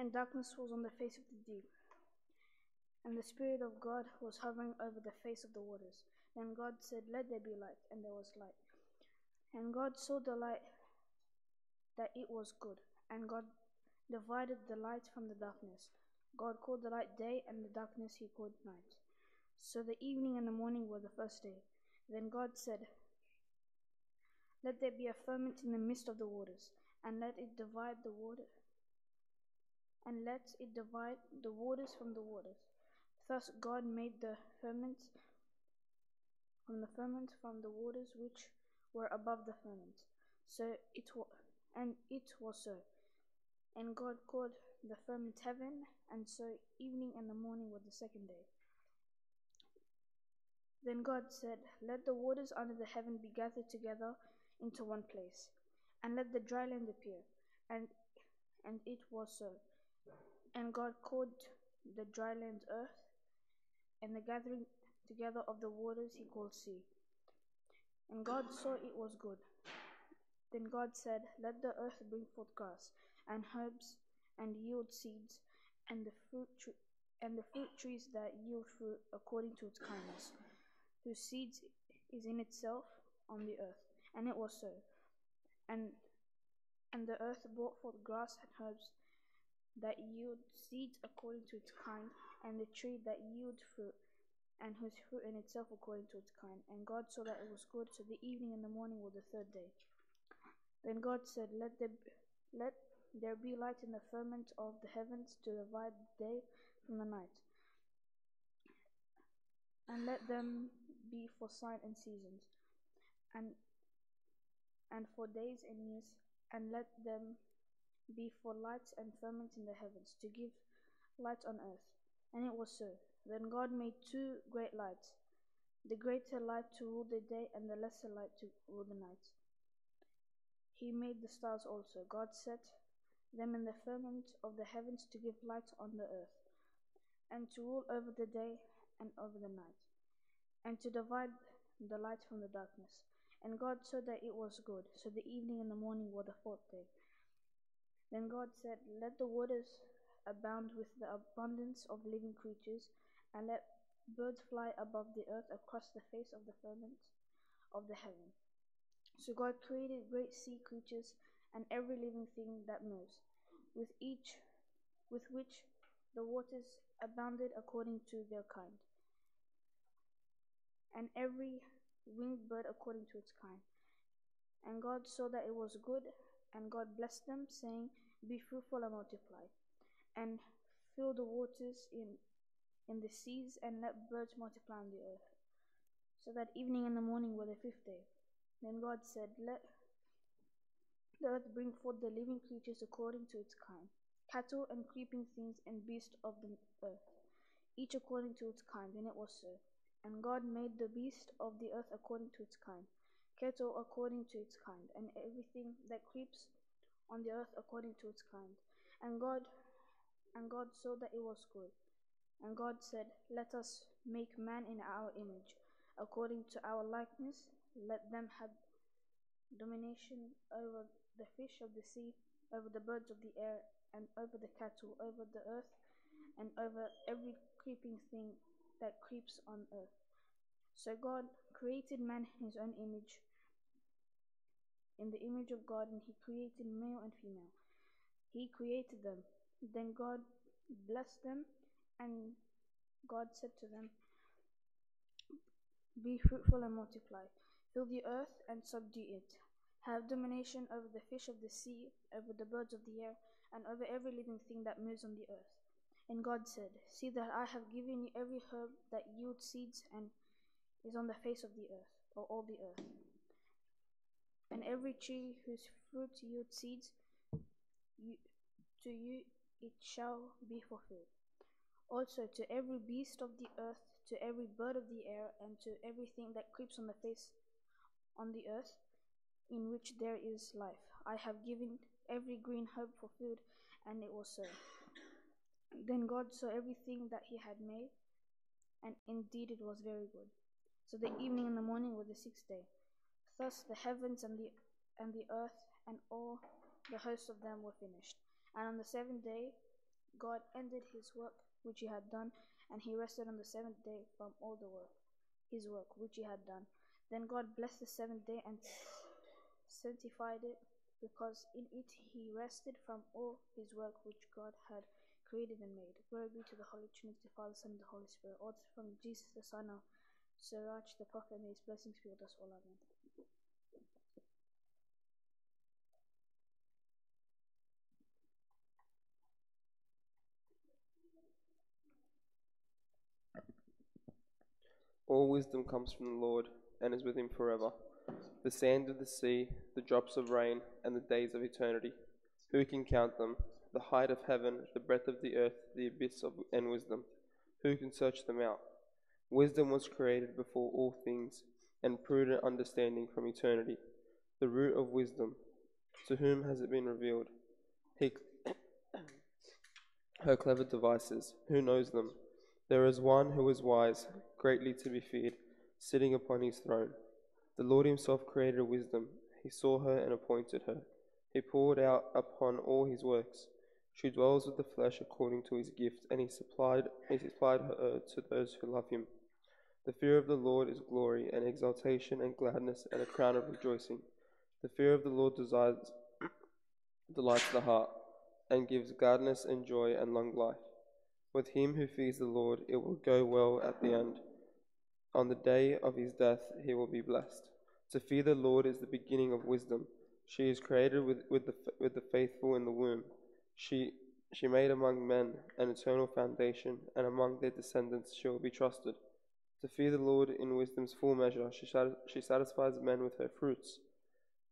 and darkness was on the face of the deep. And the Spirit of God was hovering over the face of the waters. Then God said, Let there be light, and there was light. And God saw the light that it was good, and God divided the light from the darkness. God called the light day, and the darkness he called night. So the evening and the morning were the first day. Then God said, Let there be a firmament in the midst of the waters, and let it divide the water, and let it divide the waters from the waters. Thus God made the firmament from the firmament from the waters which were above the firmament. So it was, and it was so. And God called the firmament heaven, and so evening and the morning were the second day. Then God said, Let the waters under the heaven be gathered together into one place, and let the dry land appear. And and it was so. And God called the dry land earth, and the gathering together of the waters he called sea. And God saw it was good. Then God said, Let the earth bring forth grass, and herbs, and yield seeds, and the fruit tre- and the fruit trees that yield fruit according to its kindness, whose seeds is in itself on the earth. And it was so. And and the earth brought forth grass and herbs that yield seeds according to its kind, and the tree that yield fruit, and whose fruit in itself according to its kind. And God saw that it was good. So the evening and the morning were the third day. Then God said, Let there be, let there be light in the firmament of the heavens to divide the day from the night, and let them be for sign and seasons, and and for days and years, and let them be for lights and firmament in the heavens, to give light on earth. And it was so. Then God made two great lights, the greater light to rule the day, and the lesser light to rule the night. He made the stars also. God set them in the firmament of the heavens to give light on the earth, and to rule over the day and over the night, and to divide the light from the darkness. And God saw that it was good. So the evening and the morning were the fourth day. Then God said, Let the waters abound with the abundance of living creatures, and let birds fly above the earth across the face of the firmament of the heaven. So God created great sea creatures and every living thing that moves, with each with which the waters abounded according to their kind, and every winged bird according to its kind. And God saw that it was good, and God blessed them, saying, Be fruitful and multiply, and fill the waters in in the seas, and let birds multiply on the earth. So that evening and the morning were the fifth day. Then God said, Let the earth bring forth the living creatures according to its kind, cattle and creeping things and beasts of the earth, each according to its kind. And it was so. And God made the beast of the earth according to its kind, cattle according to its kind, and everything that creeps on the earth according to its kind. And God and God saw that it was good. And God said, Let us make man in our image, according to our likeness. Let them have domination over the fish of the sea, over the birds of the air, and over the cattle, over the earth, and over every creeping thing that creeps on earth. So God created man in his own image. In the image of God, and he created male and female. He created them. Then God blessed them, and God said to them, Be fruitful and multiply, fill the earth and subdue it. Have domination over the fish of the sea, over the birds of the air, and over every living thing that moves on the earth. And God said, See that I have given you every herb that yields seeds and is on the face of the earth, or all the earth. And every tree whose fruit yields seeds, you, to you it shall be food. Also to every beast of the earth, to every bird of the air, and to everything that creeps on the face on the earth, in which there is life, I have given every green herb for food, and it was so. Then God saw everything that he had made, and indeed it was very good. So the evening and the morning were the sixth day. Thus the heavens and the and the earth and all the hosts of them were finished. And on the seventh day God ended his work which he had done, and he rested on the seventh day from all the work, his work which he had done. Then God blessed the seventh day and sanctified it, because in it he rested from all his work which God had created and made. Glory be to the Holy Trinity, the Father, Son, and the Holy Spirit. Also from Jesus, the Son of Sirach, the prophet, may his blessings be with us all. Amen. All wisdom comes from the Lord and is with him forever. The sand of the sea, the drops of rain, and the days of eternity. Who can count them? The height of heaven, the breadth of the earth, the abyss of and wisdom. Who can search them out? Wisdom was created before all things, and prudent understanding from eternity. The root of wisdom. To whom has it been revealed? He, her clever devices. Who knows them? There is one who is wise, greatly to be feared, sitting upon his throne. The Lord himself created wisdom. He saw her and appointed her. He poured out upon all his works. She dwells with the flesh according to his gift, and he supplied, he supplied her to those who love him. The fear of the Lord is glory and exaltation and gladness and a crown of rejoicing. The fear of the Lord desires, delights the heart and gives gladness and joy and long life. With him who fears the Lord, it will go well at the end. On the day of his death, he will be blessed. To fear the Lord is the beginning of wisdom. She is created with, with, the, with the faithful in the womb. She, she made among men an eternal foundation, and among their descendants she will be trusted. To fear the Lord in wisdom's full measure, she, she satisfies men with her fruits.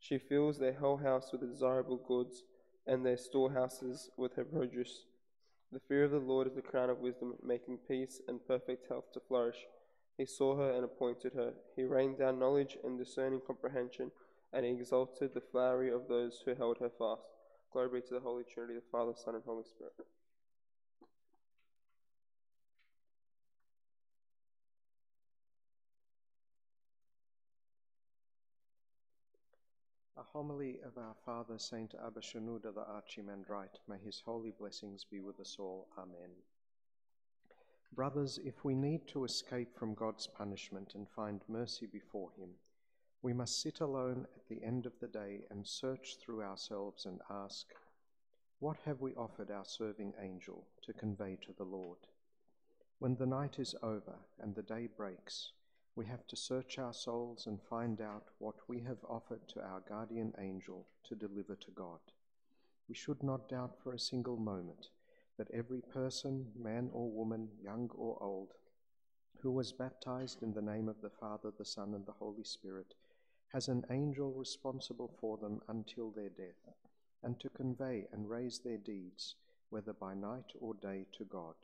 She fills their whole house with desirable goods, and their storehouses with her produce. The fear of the Lord is the crown of wisdom, making peace and perfect health to flourish. He saw her and appointed her. He rained down knowledge and discerning comprehension, and he exalted the flowery of those who held her fast. Glory be to the Holy Trinity, the Father, Son, and Holy Spirit. Homily of our Father Saint Abba Shenouda the Archimandrite. May his holy blessings be with us all. Amen. Brothers, if we need to escape from God's punishment and find mercy before him, we must sit alone at the end of the day and search through ourselves and ask, What have we offered our serving angel to convey to the Lord? When the night is over and the day breaks, we have to search our souls and find out what we have offered to our guardian angel to deliver to God. We should not doubt for a single moment that every person, man or woman, young or old, who was baptized in the name of the Father, the Son, and the Holy Spirit, has an angel responsible for them until their death, and to convey and raise their deeds, whether by night or day, to God.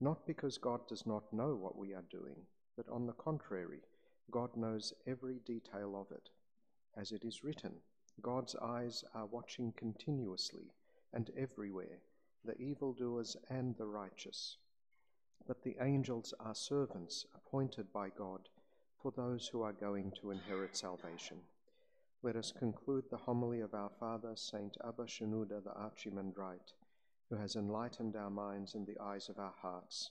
Not because God does not know what we are doing, but on the contrary, God knows every detail of it. As it is written, God's eyes are watching continuously and everywhere the evildoers and the righteous. But the angels are servants appointed by God for those who are going to inherit salvation. Let us conclude the homily of our Father, Saint Abba Shenouda the Archimandrite, who has enlightened our minds and the eyes of our hearts.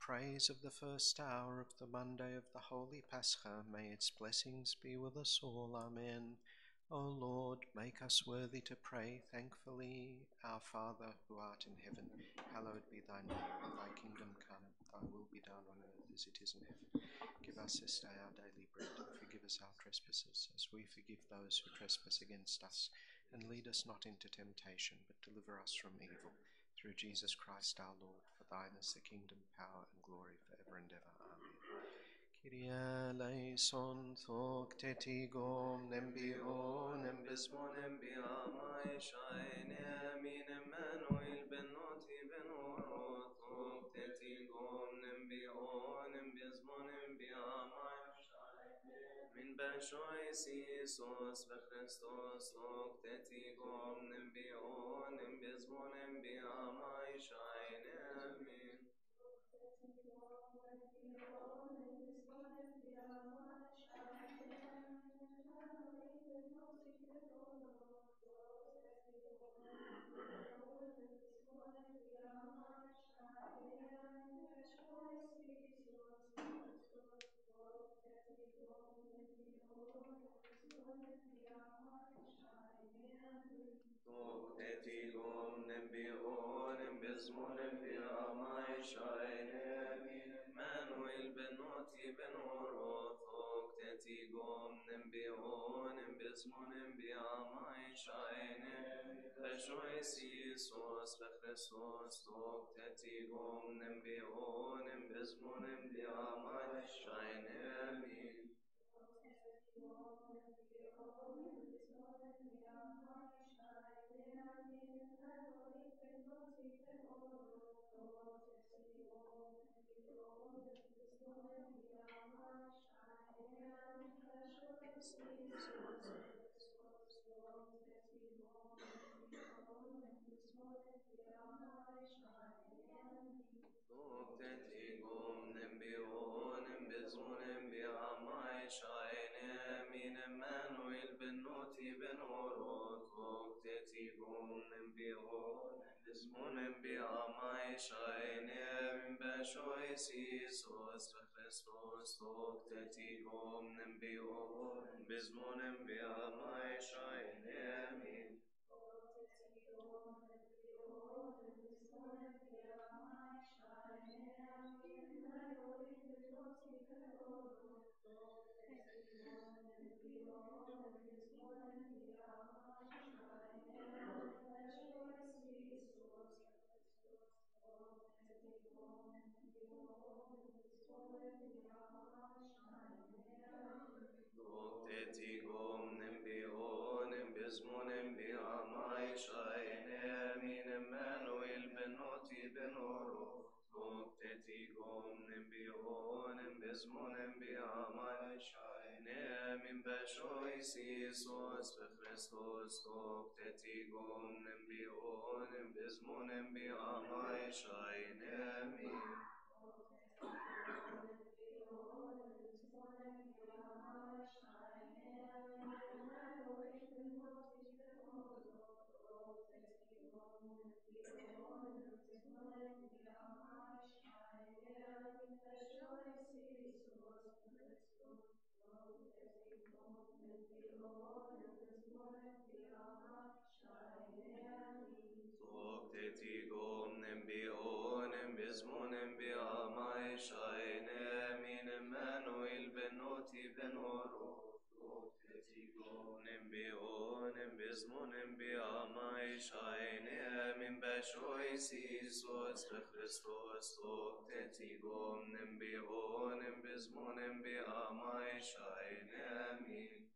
praise of the first hour of the Monday of the Holy Pascha, may its blessings be with us all. Amen. O Lord, make us worthy to pray thankfully. Our Father, who art in heaven, hallowed be thy name. Thy kingdom come, thy will be done on earth as it is in heaven. Give us this day our daily bread, and forgive us our trespasses, as we forgive those who trespass against us. And lead us not into temptation, but deliver us from evil. Through Jesus Christ our Lord, thine is the kingdom, power, and glory forever and ever. Amen. Kyrie eleison thok tetigom nembio mai shaine benoti benoro thok tetigom nembio mai shaine min thok tetigom nembio mai shaine مزمور القيامة شاعر من منويل بنوتي بنوروث وقتتي قوم نبيون بزمون بياما شاعر بشوي سيسوس بخرسوس وقتتي قوم نبيون بزمون بياما شاعر امين مانويل بنوتي بنوروت وقتتيكم نبيون بزمون بأماي شاين آمين بشويس Χριστός τόκτε τι όμνεμ ποιόν, πισμόνεμ ποιαμάι σαϊνέμι, مزمون بیامان شاینه من بشوی سیسوس بخرسوس توکتتی گمنم بیونم بزمونم بیامان شاینه من نبيون بزمون بأماي شاين آمين بشويس يسوس بخريستوس وقتتيكم نبيون بزمون بأماي شاين آمين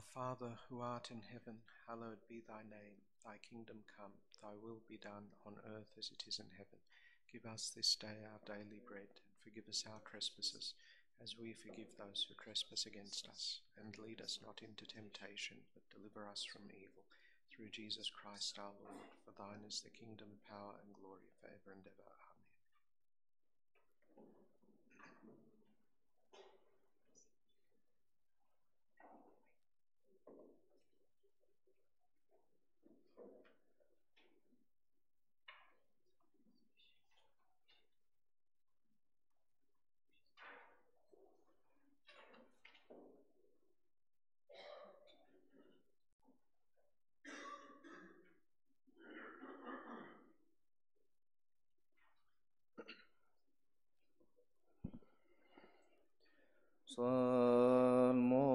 Our Father who art in heaven, hallowed be thy name. Thy kingdom come, thy will be done on earth as it is in heaven. Give us this day our daily bread, and forgive us our trespasses, as we forgive those who trespass against us. And lead us not into temptation, but deliver us from evil. Through Jesus Christ our Lord, for thine is the kingdom, power, and glory forever 什么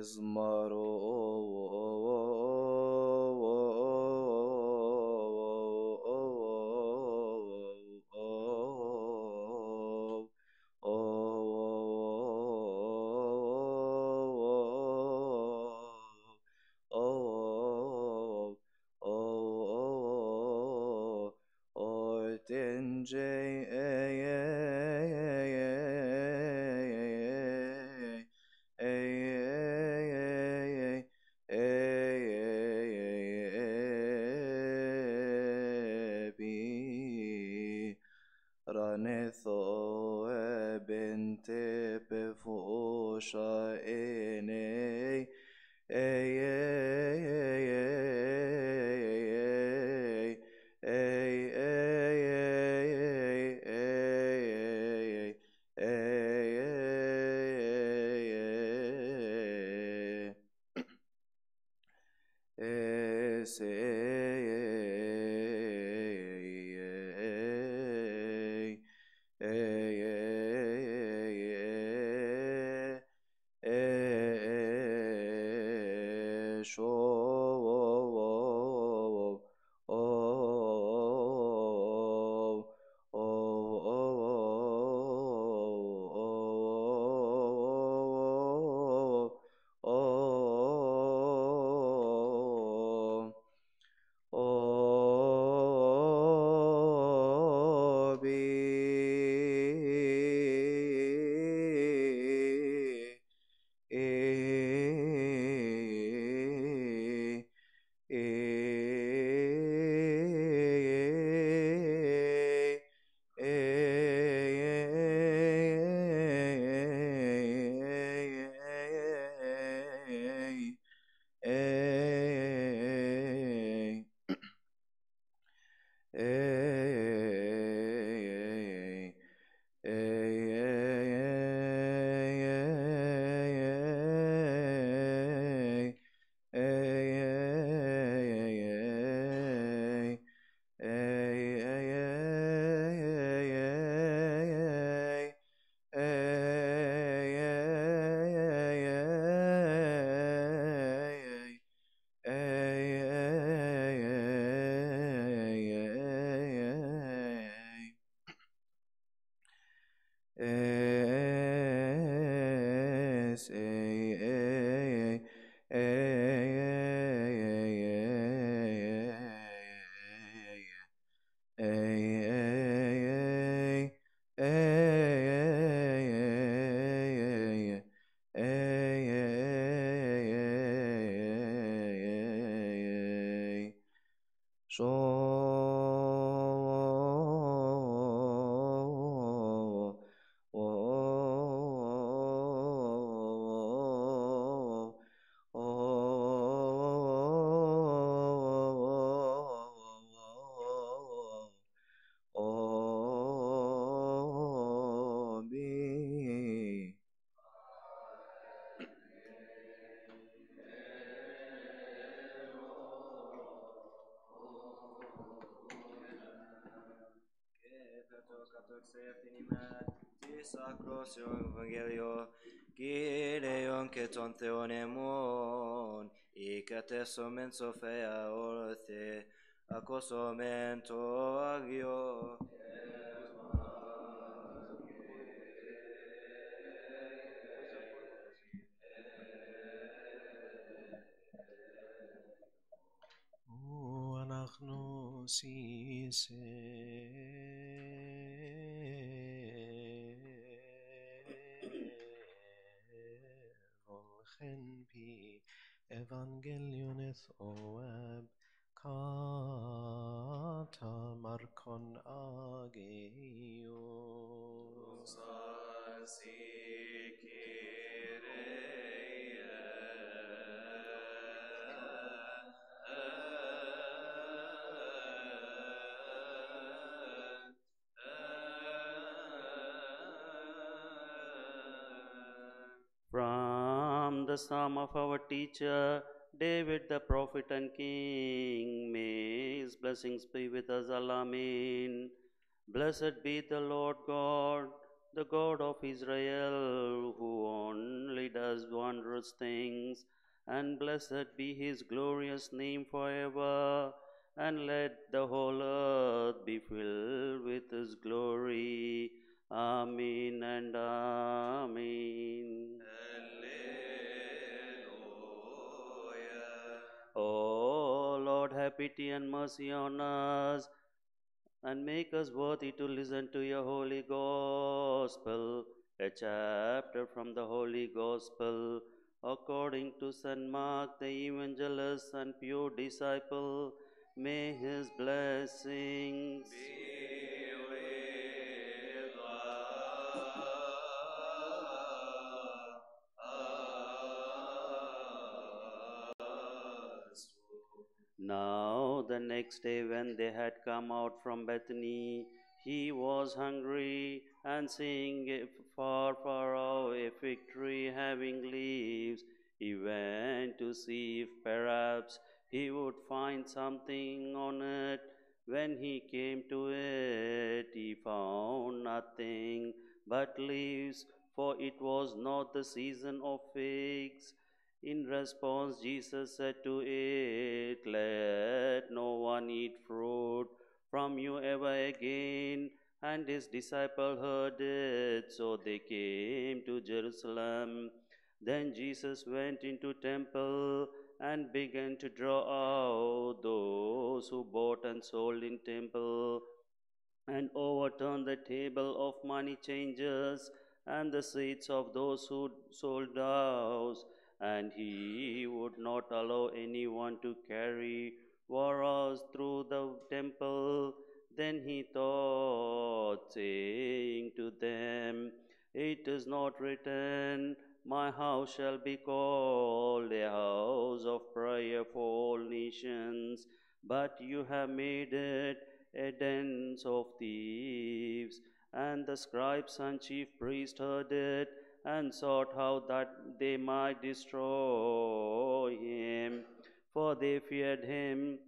Efes septimatis sacrosio evangelio gideon ceton theonemon icateso menso fea orthe acoso to agio אנחנו סיסר Henpi, Evangeliones Oeb, Kata Markon Ageios. The Psalm of our teacher, David the prophet and king, may his blessings be with us, Amen. Blessed be the Lord God, the God of Israel, who only does wondrous things, and blessed be his glorious name forever. And let the whole earth be filled with his glory. Amen and Amen. O Lord, have pity and mercy on us, and make us worthy to listen to your holy gospel. A chapter from the holy gospel, according to St. Mark, the evangelist and pure disciple. May his blessings Now, the next day, when they had come out from Bethany, he was hungry, and seeing far, far away a fig tree having leaves, he went to see if perhaps he would find something on it. When he came to it, he found nothing but leaves, for it was not the season of figs. In response, Jesus said to it, Let no one eat fruit from you ever again. And his disciple heard it, so they came to Jerusalem. Then Jesus went into temple and began to draw out those who bought and sold in temple and overturned the table of money changers and the seats of those who sold doves and he would not allow anyone to carry varas through the temple. Then he thought, saying to them, It is not written, My house shall be called a house of prayer for all nations, but you have made it a den of thieves. And the scribes and chief priests heard it and sought how that they might destroy him, for they feared him,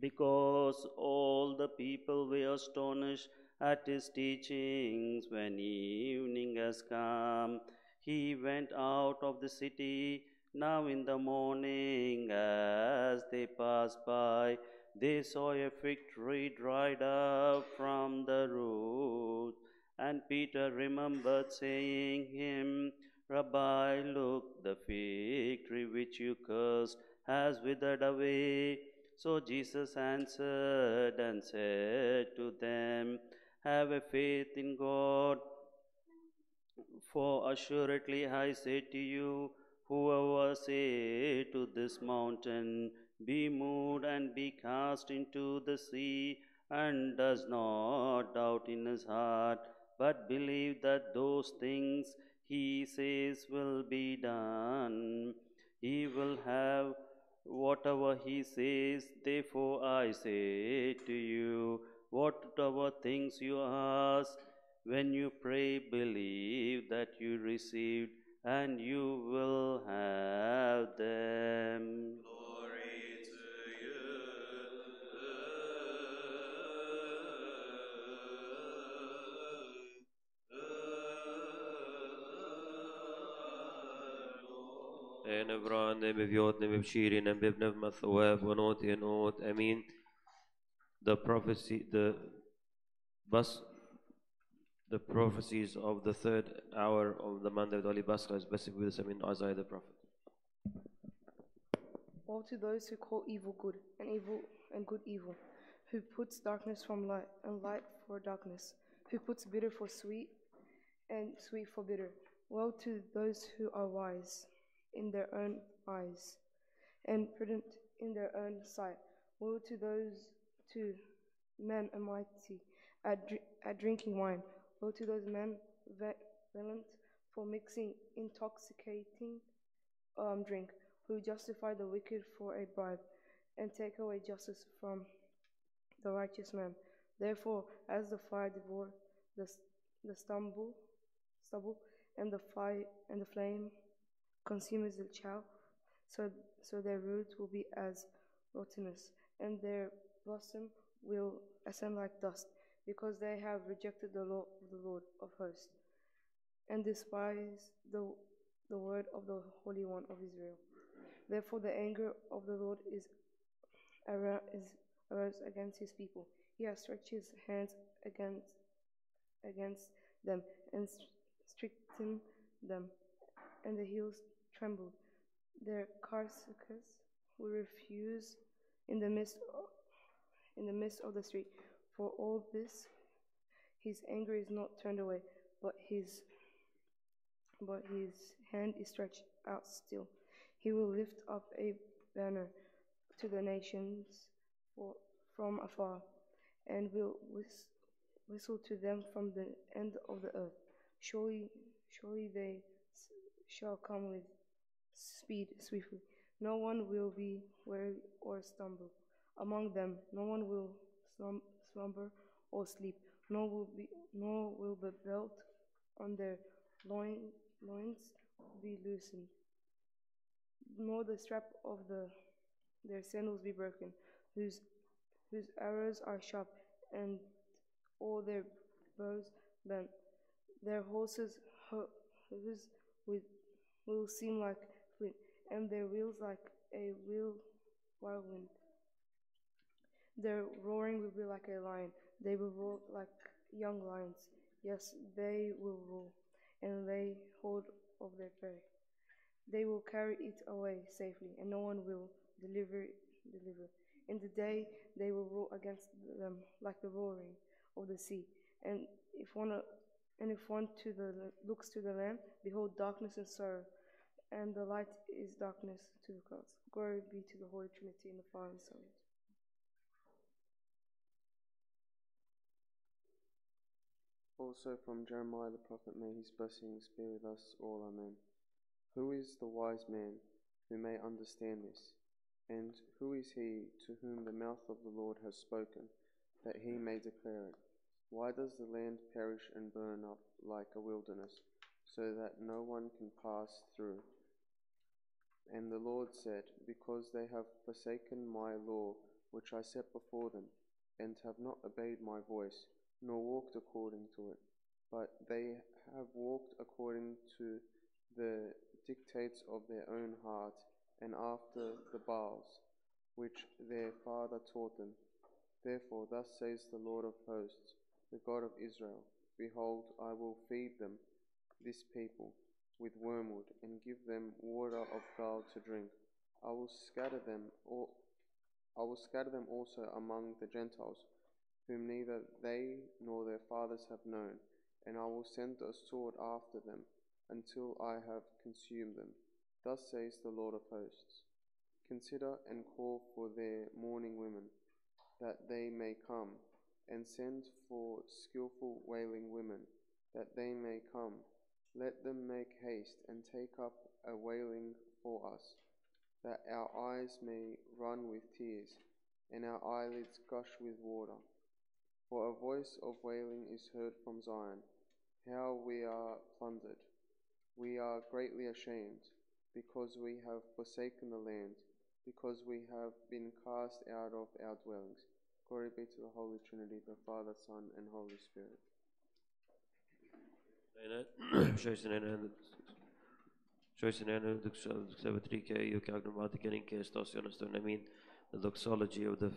because all the people were astonished at his teachings. When evening has come, he went out of the city. Now in the morning, as they passed by, they saw a fig tree dried up from the root. And Peter remembered saying him, Rabbi, look, the fig tree which you cursed has withered away. So Jesus answered and said to them, Have a faith in God. For assuredly I say to you, whoever say to this mountain, Be moved and be cast into the sea, and does not doubt in his heart, but believe that those things he says will be done, he will have whatever he says. Therefore I say to you, whatever things you ask, when you pray, believe that you received, and you will have them. ان بران بفيوتن ببشيرين بابن بمثواب ونوت ينوت امين the prophecy the bus the prophecies of the third hour of the month of Dali Basra is basically with this Amin Isaiah the Prophet. Woe to those who call evil good and evil and good evil, who puts darkness from light and light for darkness, who puts bitter for sweet and sweet for bitter. Woe to those who are wise in their own eyes and prudent in their own sight. Woe to those two men mighty at, dr- at drinking wine. Woe to those men valiant for mixing intoxicating um, drink, who justify the wicked for a bribe and take away justice from the righteous man. Therefore, as the fire devour the, the stumble, stubble, and the fire and the flame consumes the chaff, so so their roots will be as rottenness, and their blossom will ascend like dust, because they have rejected the law of the Lord of hosts, and despise the the word of the Holy One of Israel. Therefore, the anger of the Lord is is arose against his people. He has stretched his hands against against them and stricken them, and the hills trembled. Their carcasses will refuse in the midst of, in the midst of the street. For all this, his anger is not turned away, but his but his hand is stretched out still. He will lift up a banner to the nations for, from afar, and will whis- whistle to them from the end of the earth. Surely, surely they shall come with speed swiftly. No one will be weary or stumble. Among them, no one will slum- slumber or sleep. Nor will be, nor will the belt on their loin, loins be loosened, nor the strap of the their sandals be broken, whose whose arrows are sharp, and all their bows bent. Their horses ho- hooves with will seem like and their wheels like a wheel whirlwind. Their roaring will be like a lion. They will roar like young lions. Yes, they will roar and lay hold of their prey. They will carry it away safely, and no one will deliver. Deliver. In the day they will roar against them like the roaring of the sea. And if one, and if one to the looks to the land, behold darkness and sorrow, and the light is darkness to the clouds. Glory be to the Holy Trinity in the Father and Son. Also from Jeremiah the prophet, may his blessings be with us all. Amen. Who is the wise man who may understand this? And who is he to whom the mouth of the Lord has spoken, that he may declare it? Why does the land perish and burn up like a wilderness, so that no one can pass through? And the Lord said, Because they have forsaken my law, which I set before them, and have not obeyed my voice, nor walked according to it, but they have walked according to the dictates of their own heart, and after the Baals, which their father taught them. Therefore, thus says the Lord of hosts, the God of Israel Behold, I will feed them, this people, with wormwood, and give them water of gall to drink. I will scatter them all, I will scatter them also among the Gentiles, whom neither they nor their fathers have known, and I will send a sword after them, until I have consumed them. Thus says the Lord of hosts. Consider and call for their mourning women, that they may come, and send for skilful wailing women, that they may come. Let them make haste and take up a wailing for us, that our eyes may run with tears, and our eyelids gush with water. For a voice of wailing is heard from Zion, how we are plundered. We are greatly ashamed, because we have forsaken the land, because we have been cast out of our dwellings. Glory be to the Holy Trinity, the Father, Son, and Holy Spirit. The doxology of the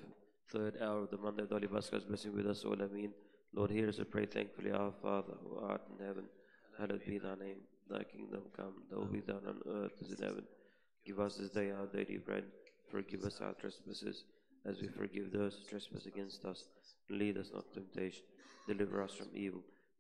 third hour of the Monday of the Holy Pascha's blessing with us all. Amen. Lord, hear us and pray thankfully. Our Father, who art in heaven, hallowed be thy name. Thy kingdom come, thy will be done on earth as in heaven. Give us this day our daily bread. Forgive us our trespasses, as we forgive those who trespass against us. Lead us not into temptation. Deliver us from evil.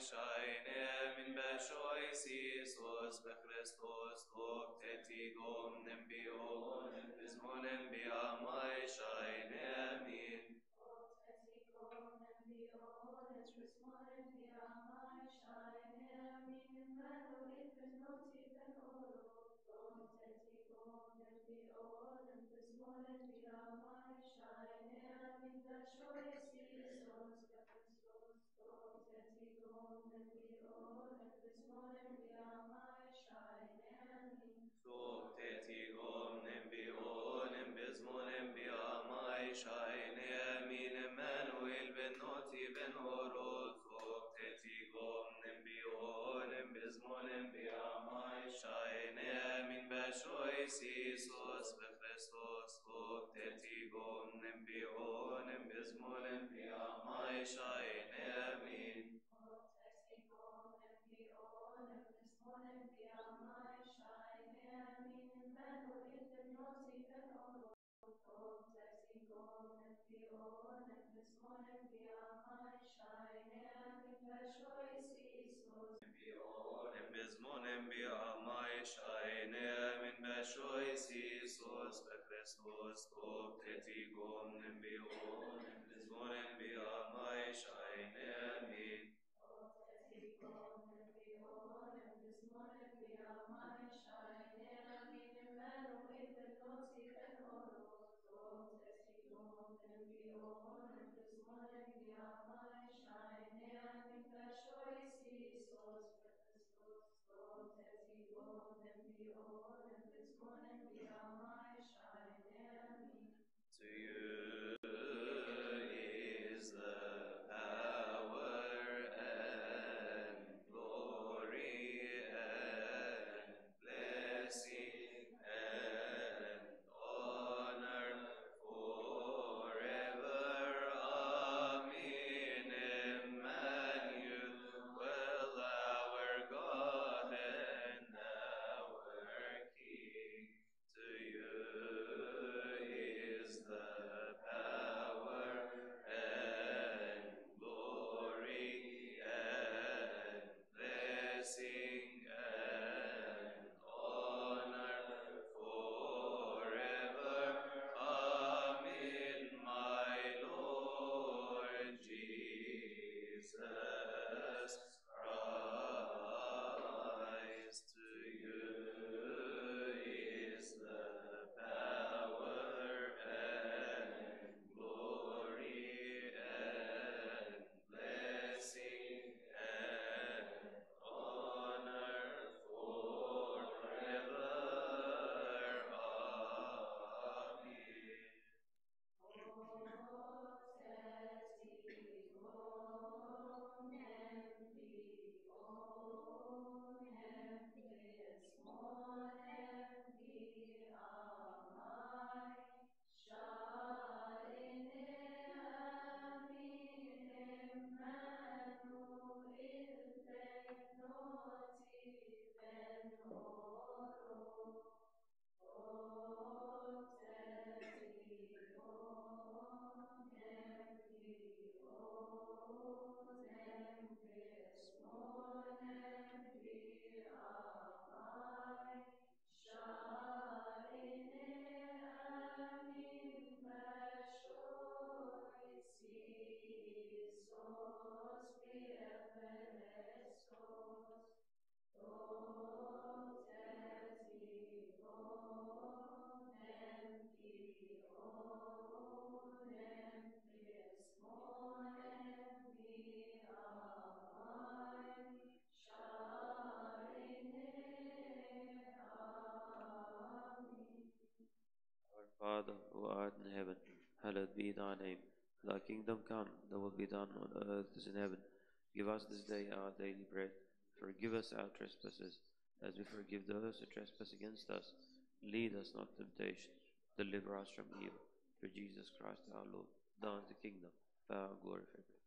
shainem in beshois Isos bechrestos tok tetigomnem bionem bismonem biamai hallowed be thy name. Thy kingdom come, thy will be done on earth as in heaven. Give us this day our daily bread. Forgive us our trespasses, as we forgive those who trespass against us. Lead us not into temptation, deliver us from evil. Through Jesus Christ our Lord, thine the kingdom, power, glory forever.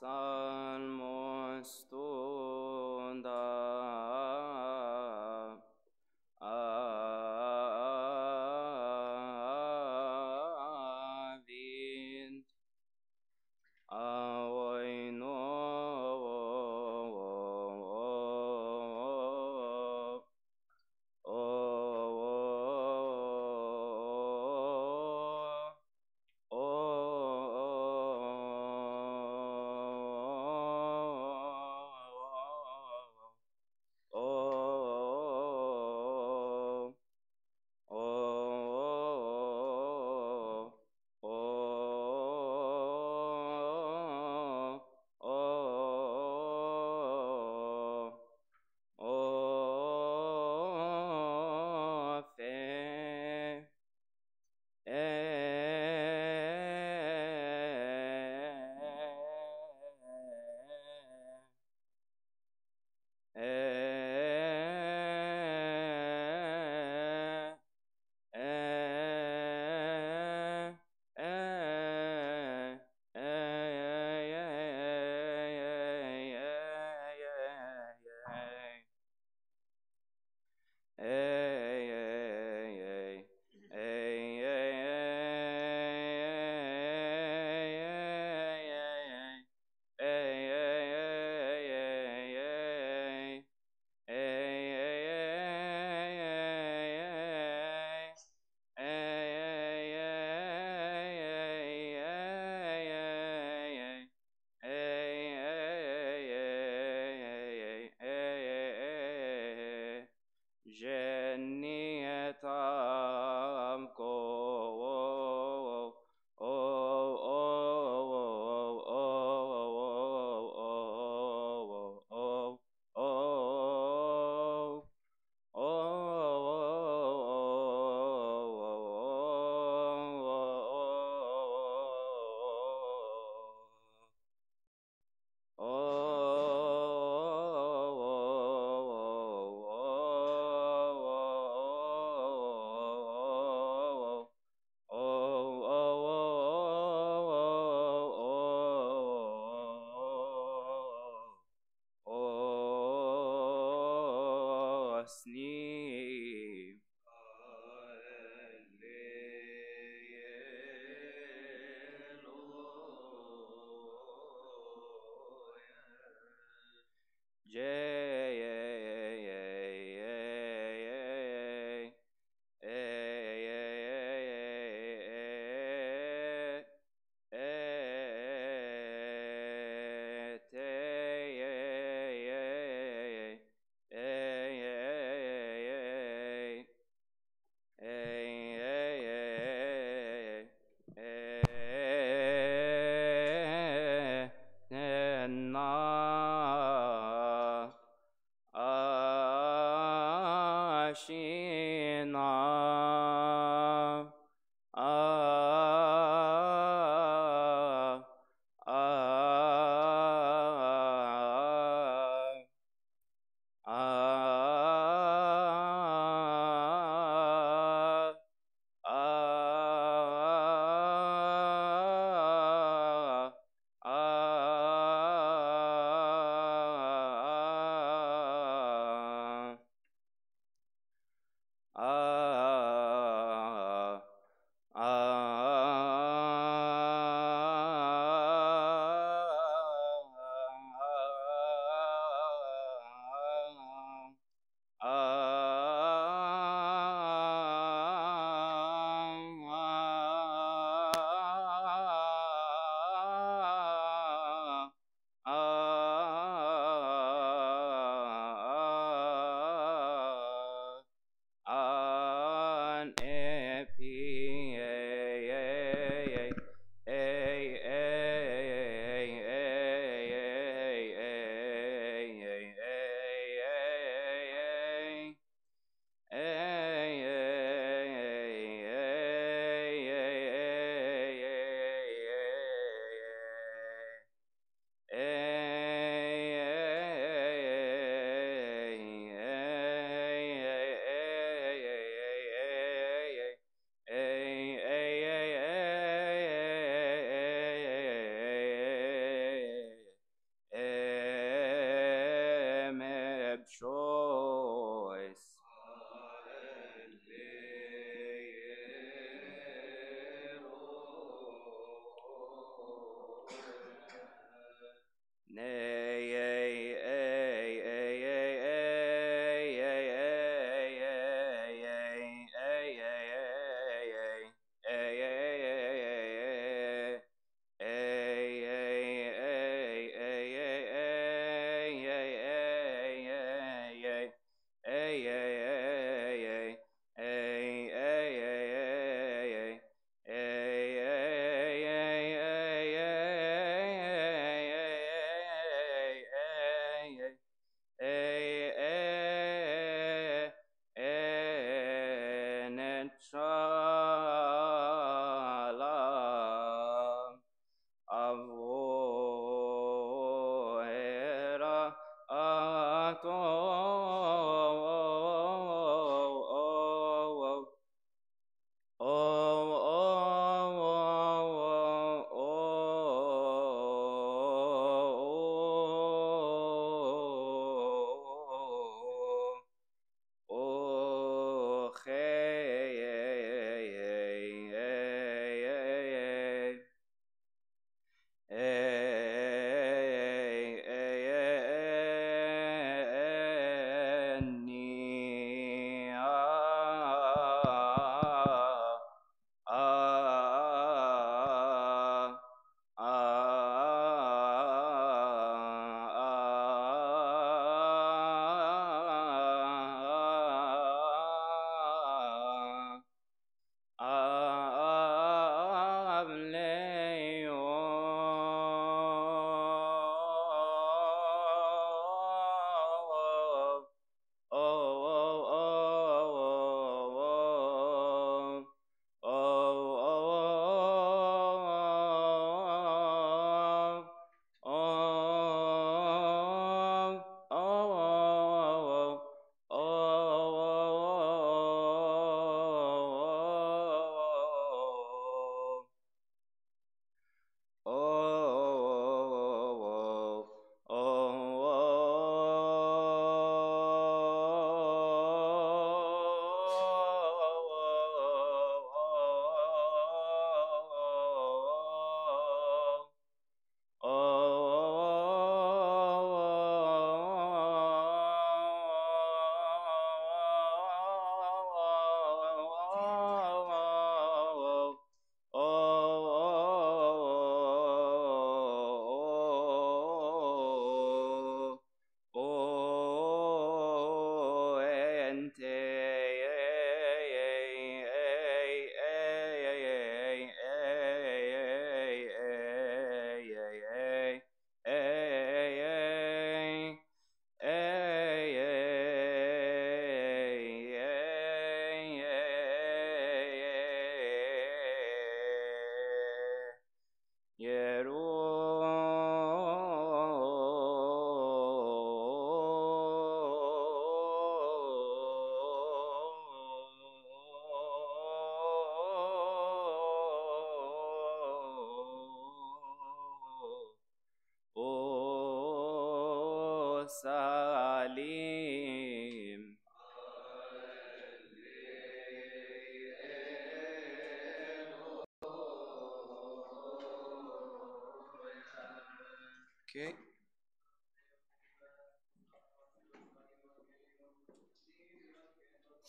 Salmos tunda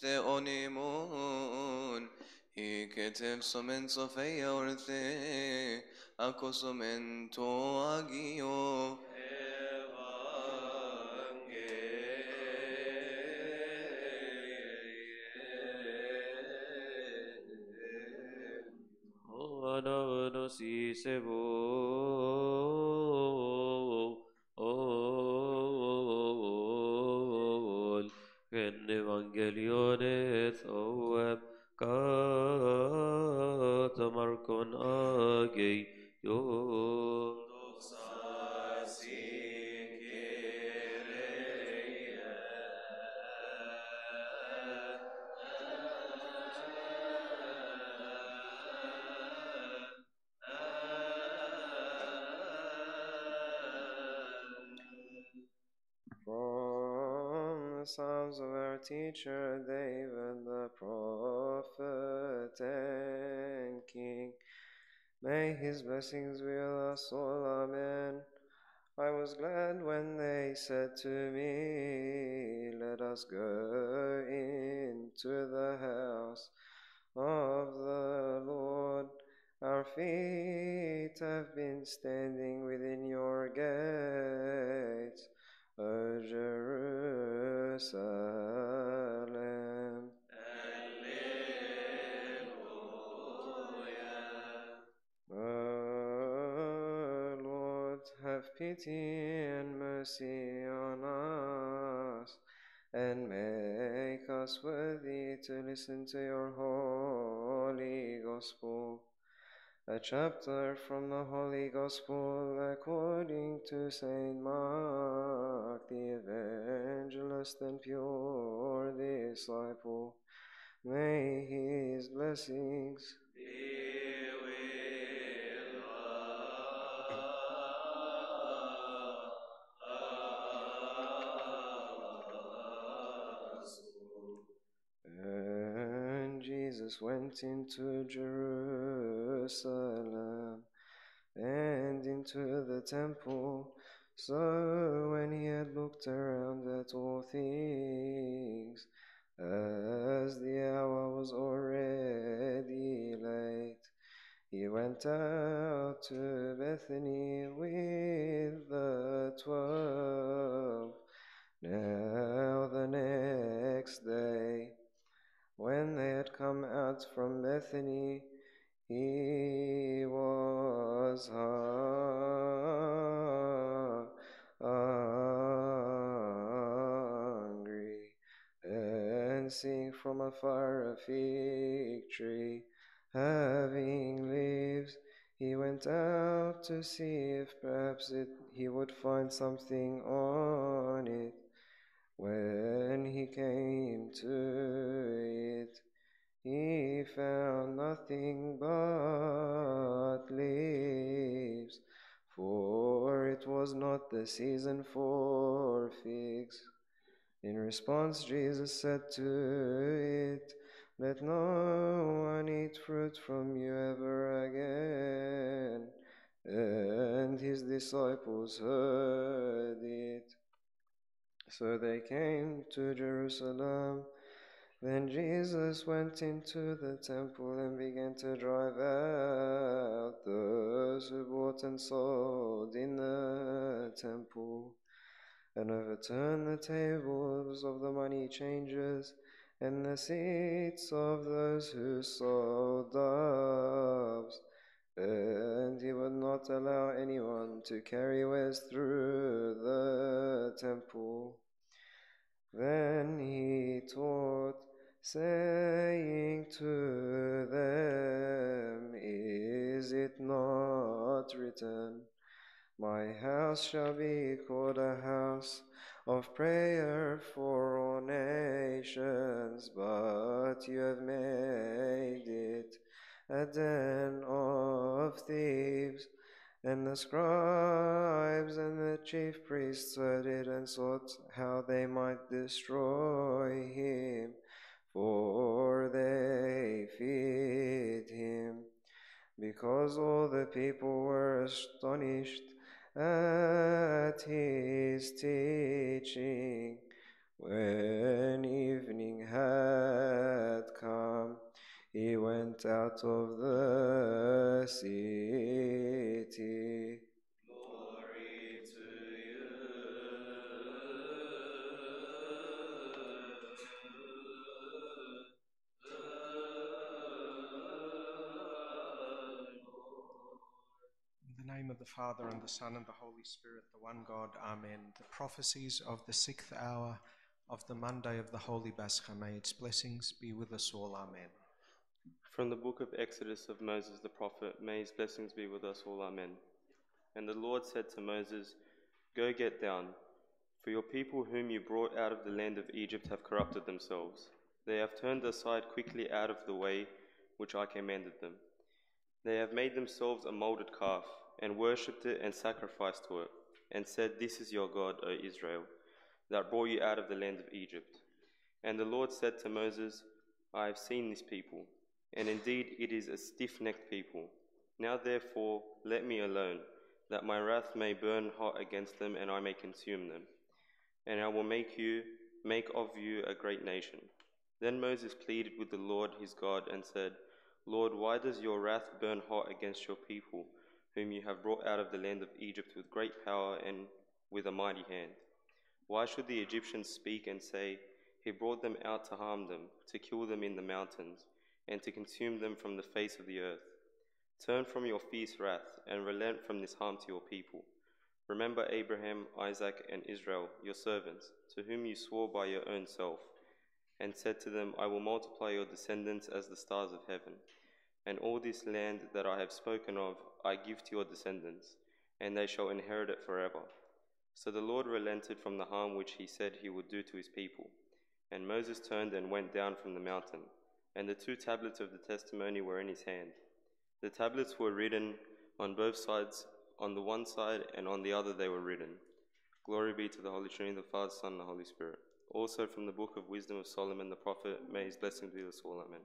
Theonimun Iketem somen sofeia orthe Akosomen to agio Ana si sebo ol katamarkon agei the Psalms of our teacher David the prophet and king, may his blessings be with us all. Amen. I was glad when they said to me, Let us go into the house of the Lord. Our feet have been standing within your gates, O Jerusalem. O Lord, have pity and mercy on us, and make us worthy to listen to your holy gospel. A chapter from the Holy Gospel according to Saint Mark, the evangelist and pure disciple. May his blessings And Jesus went into Jerusalem and into the temple. So when he had looked around at all things, as the hour was already late, he went out to Bethany with the twelve. Now the next day, when they had come out from Bethany, he was hu- hungry, and seeing from afar a fig tree having leaves, he went out to see if perhaps it, he would find something on it. When he came to it, he found nothing but leaves, for it was not the season for figs. In response, Jesus said to it, Let no one eat fruit from you ever again. And his disciples heard it. So they came to Jerusalem. Then Jesus went into the temple and began to drive out those who bought and sold in the temple, and overturned the tables of the money changers and the seats of those who sold doves. And he would not allow anyone to carry wares through the temple. Then he taught, saying to them, Is it not written, My house shall be called a house of prayer for all nations, but you have made it a den of thieves. Then the scribes and the chief priests studied and sought how they might destroy him, for they feared him, because all the people were astonished at his teaching. When evening had come, he went out of the city. Glory to In the name of the Father, and the Son, and the Holy Spirit, the one God, Amen. The prophecies of the sixth hour of the Monday of the Holy Pascha, may its blessings be with us all. Amen. From the book of Exodus of Moses the prophet, may his blessings be with us all. Amen. And the Lord said to Moses, Go get down, for your people whom you brought out of the land of Egypt have corrupted themselves. They have turned aside quickly out of the way which I commanded them. They have made themselves a molded calf, and worshipped it and sacrificed to it, and said, This is your God, O Israel, that brought you out of the land of Egypt. And the Lord said to Moses, I have seen this people, and indeed it is a stiff necked people. Now therefore let me alone, that my wrath may burn hot against them, and I may consume them. And I will make you make of you a great nation. Then Moses pleaded with the Lord his God and said, Lord, why does your wrath burn hot against your people, whom you have brought out of the land of Egypt with great power and with a mighty hand? Why should the Egyptians speak and say, He brought them out to harm them, to kill them in the mountains, and to consume them from the face of the earth? Turn from your fierce wrath, and relent from this harm to your people. Remember Abraham, Isaac, and Israel, your servants, to whom you swore by your own self, and said to them, I will multiply your descendants as the stars of heaven. And all this land that I have spoken of I give to your descendants, and they shall inherit it forever. So the Lord relented from the harm which he said he would do to his people. And Moses turned and went down from the mountain, and the two tablets of the testimony were in his hand. The tablets were written on both sides, on the one side and on the other they were written. Glory be to the Holy Trinity, the Father, Son, and the Holy Spirit. Also from the book of wisdom of Solomon the prophet, may his blessing be with us all. Amen.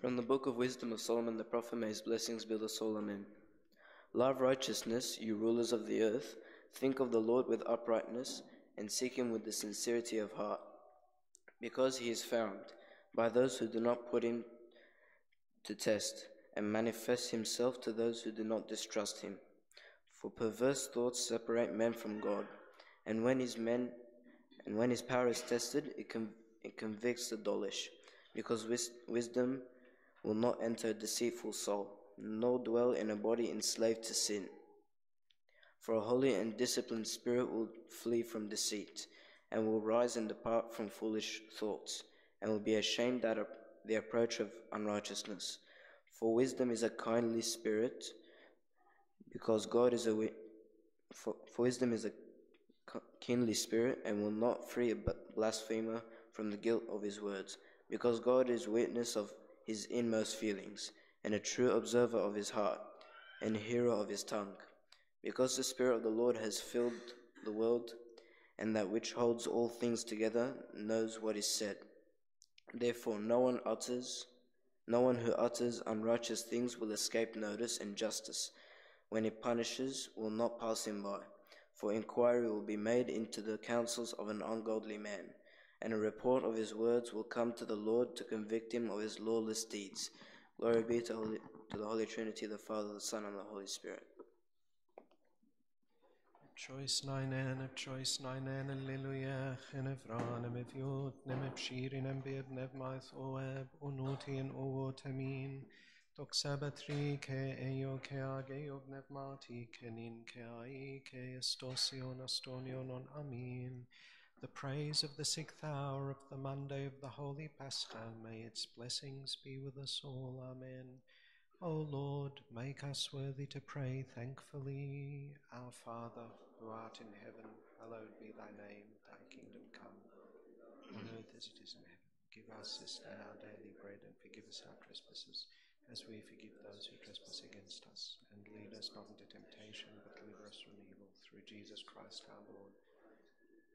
From the book of wisdom of Solomon the prophet, may his blessings be with us all. Amen. Love righteousness, you rulers of the earth. Think of the Lord with uprightness, and seek him with the sincerity of heart. Because he is found by those who do not put him to test, and manifest himself to those who do not distrust him. For perverse thoughts separate men from God, and when his men and when his power is tested, it, con- it convicts the dolish, because wis- wisdom will not enter a deceitful soul, nor dwell in a body enslaved to sin. For a holy and disciplined spirit will flee from deceit, and will rise and depart from foolish thoughts, and will be ashamed at the approach of unrighteousness. For wisdom is a kindly spirit, because God is a wi- for, for wisdom is a ki- kindly spirit, and will not free a blasphemer from the guilt of his words, because God is witness of his inmost feelings, and a true observer of his heart, and a hearer of his tongue. Because the Spirit of the Lord has filled the world, and that which holds all things together knows what is said. Therefore, no one utters, no one who utters unrighteous things will escape notice and justice. When he punishes, will not pass him by. For inquiry will be made into the counsels of an ungodly man, and a report of his words will come to the Lord to convict him of his lawless deeds. Glory be to, Holy, to the Holy Trinity, the Father, the Son, and the Holy Spirit. Choice nine and choice nine and alleluia and evran and eviot nem ebshirin and bib nevmaith oeb unuti and uot amin doc ke eo ke ageo nevmati kenin ke ai ke estosion astonion on amin the praise of the sixth hour of the Monday of the Holy Pascha, may its blessings be with us all. Amen. O Lord, make us worthy to pray thankfully. Our Father, who art in heaven, hallowed be thy name. Thy kingdom come, on earth as it is in heaven. Give us this day our daily bread, and forgive us our trespasses, as we forgive those who trespass against us. And lead us not into temptation, but deliver us from evil. Through Jesus Christ our Lord,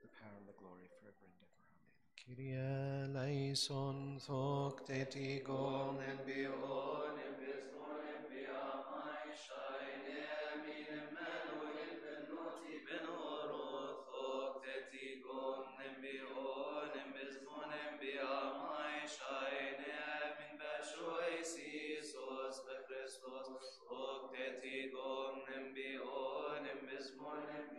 the power and the glory forever and ever. Amen. Kyrie eleison thok tetikon en bion en bismon en biamai shaine min menu en benoti benorot thok gon en bion en bismon en biamai shaine min besho sisos be Christos thok tetikon en bion en bismon en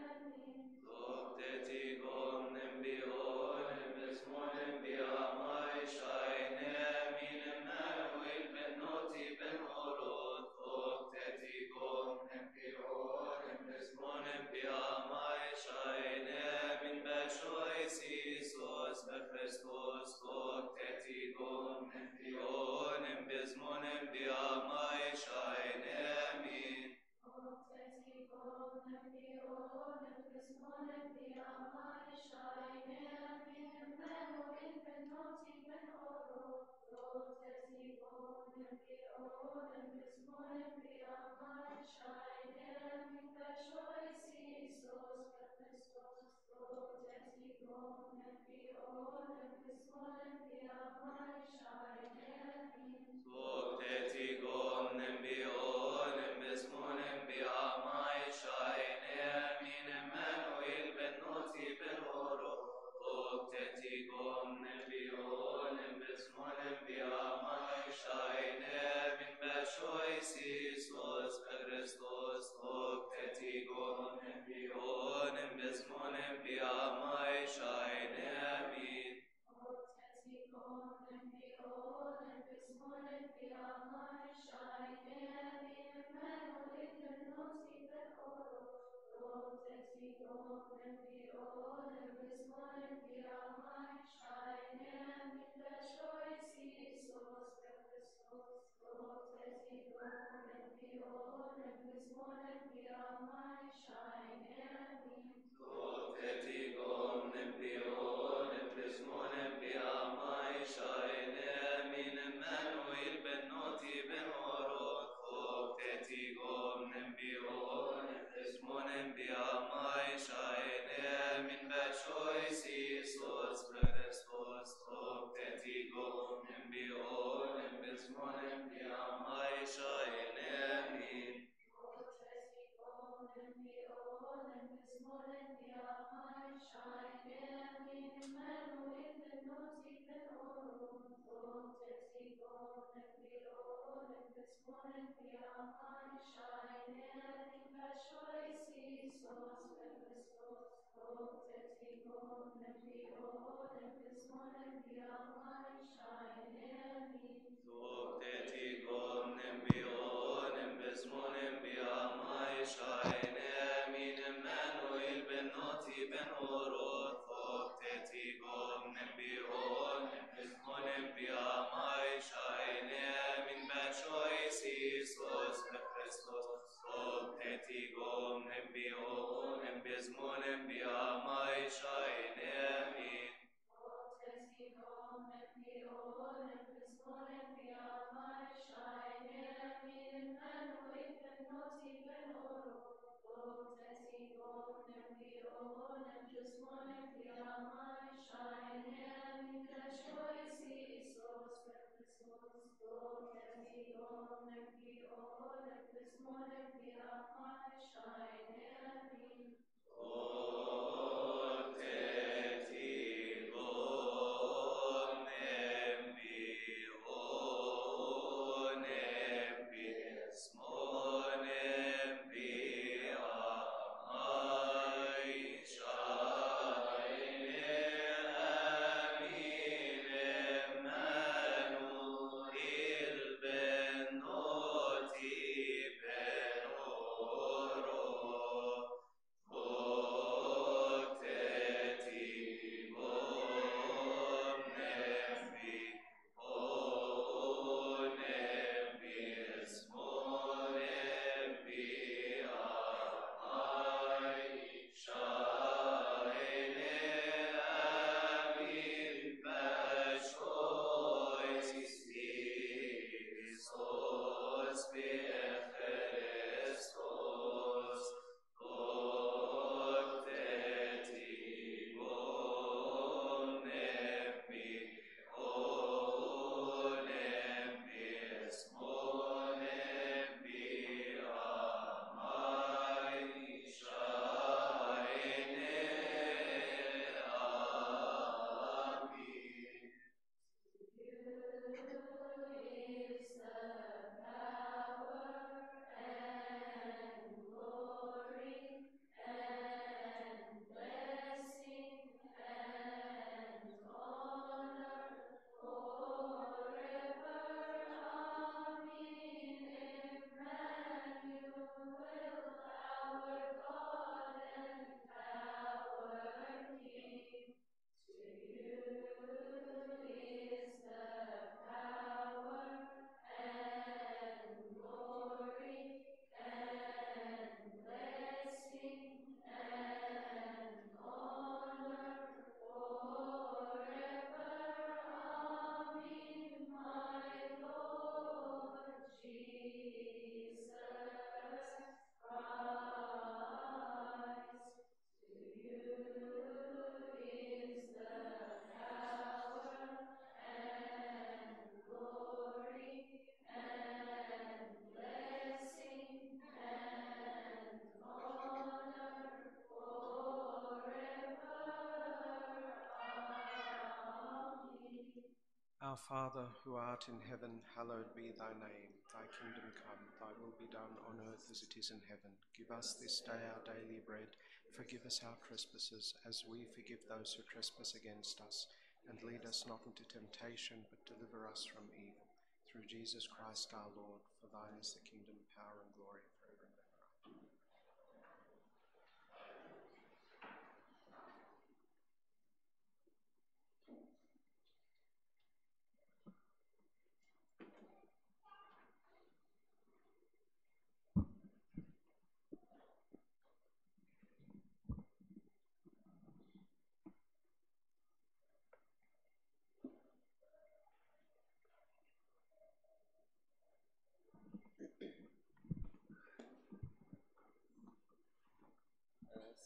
Our Father, who art in heaven, hallowed be thy name. Thy kingdom come, thy will be done on earth as it is in heaven. Give us this day our daily bread. Forgive us our trespasses, as we forgive those who trespass against us. And lead us not into temptation, but deliver us from evil. Through Jesus Christ our Lord, for thine is the kingdom,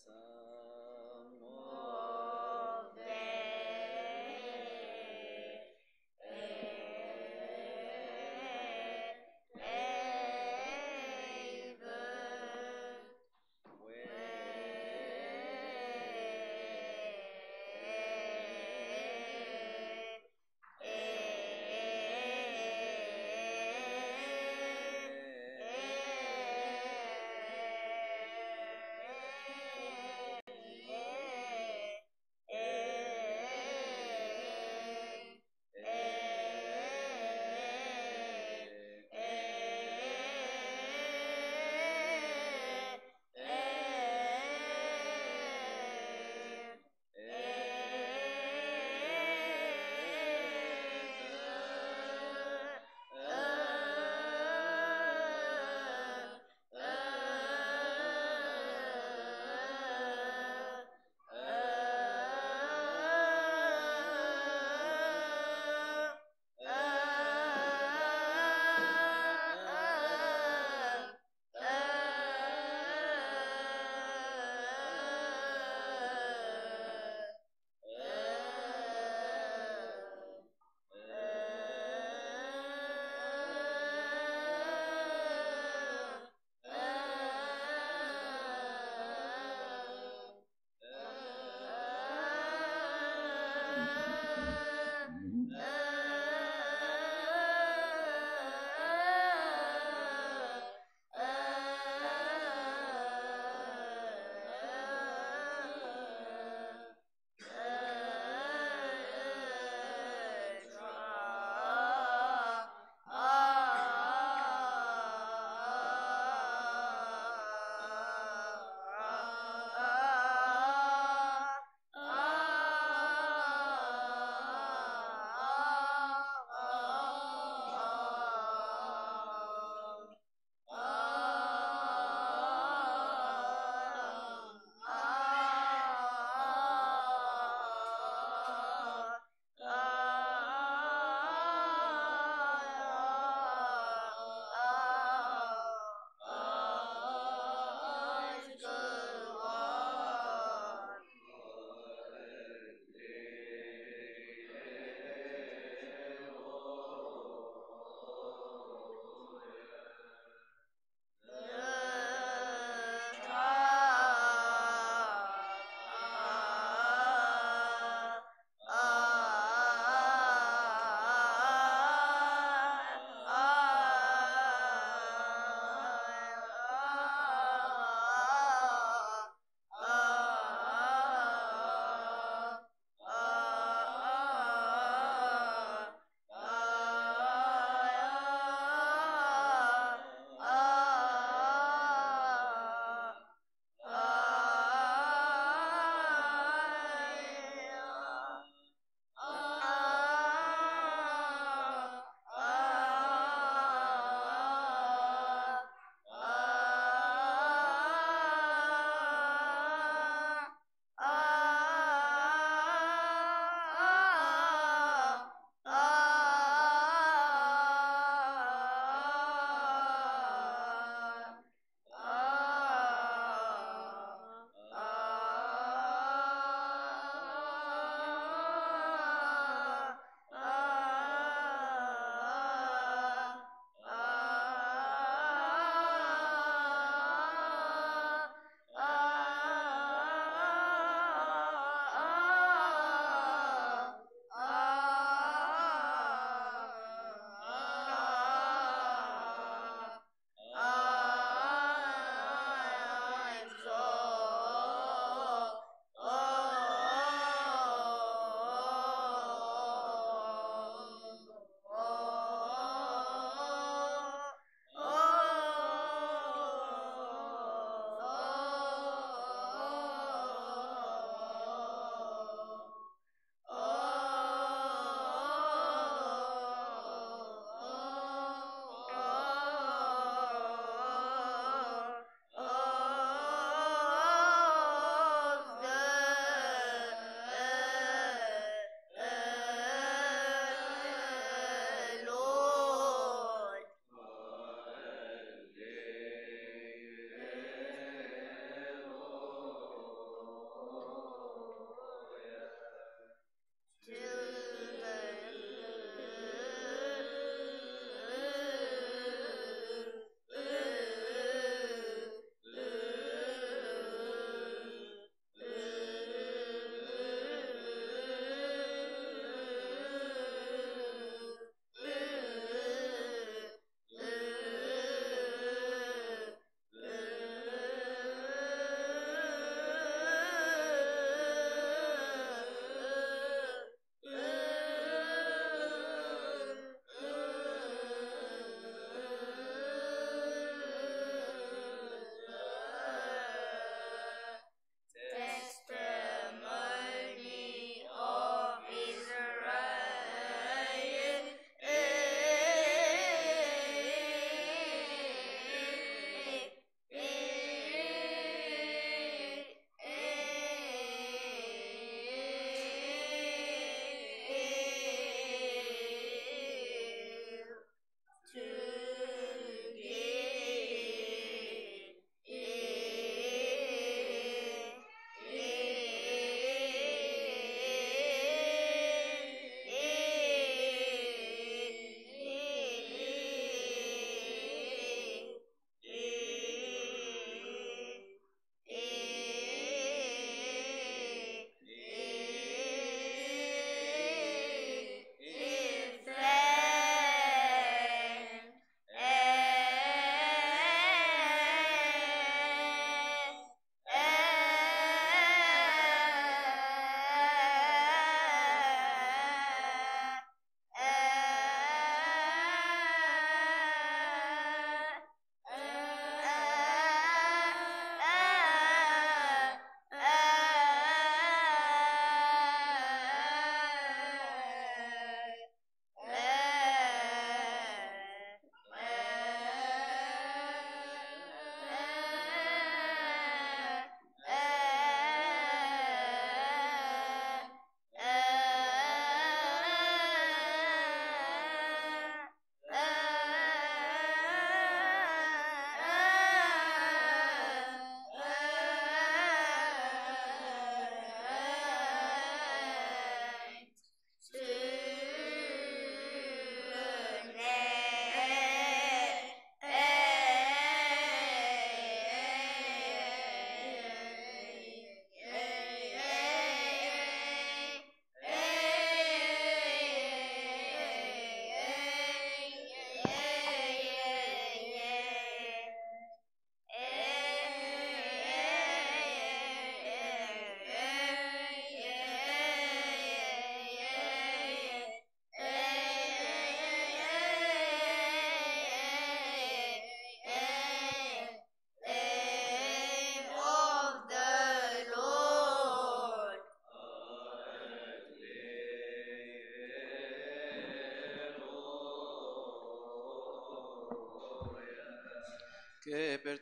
sa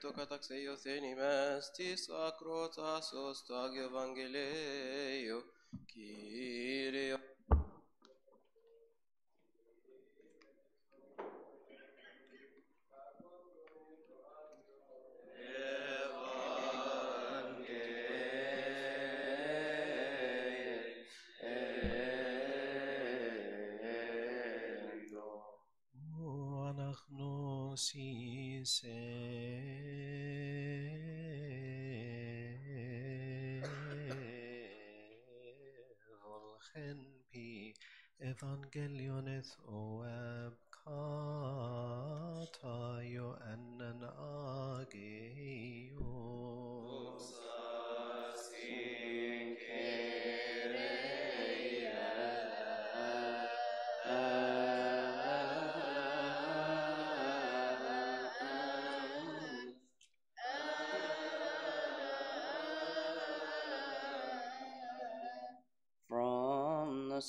tu, kad aksėjus eini mesti sakrotą sustag Evangelijų.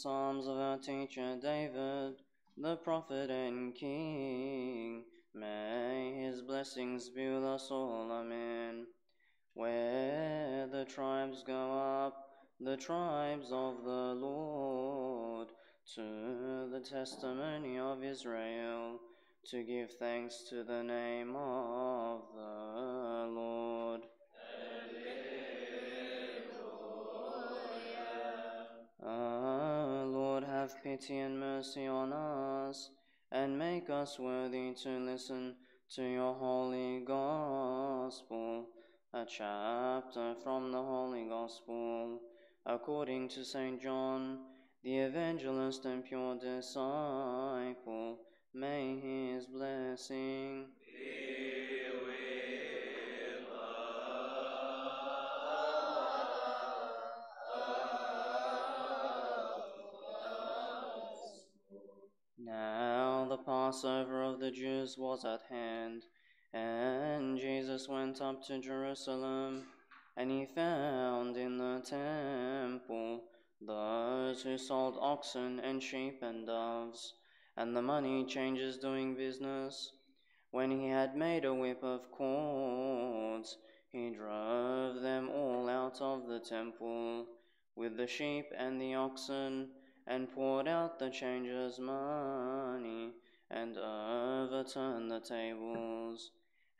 Psalms of our teacher David, the prophet and king, may his blessings be with us all, amen. Where the tribes go up, the tribes of the Lord, to the testimony of Israel, to give thanks to the name of the Lord. Pity and mercy on us, and make us worthy to listen to your holy gospel. A chapter from the Holy Gospel, according to St. John, the evangelist and pure disciple. May his blessing Now the Passover of the Jews was at hand, and Jesus went up to Jerusalem, and he found in the temple those who sold oxen and sheep and doves, and the money changers doing business. When he had made a whip of cords, he drove them all out of the temple with the sheep and the oxen, and poured out the changers' money, and overturned the tables.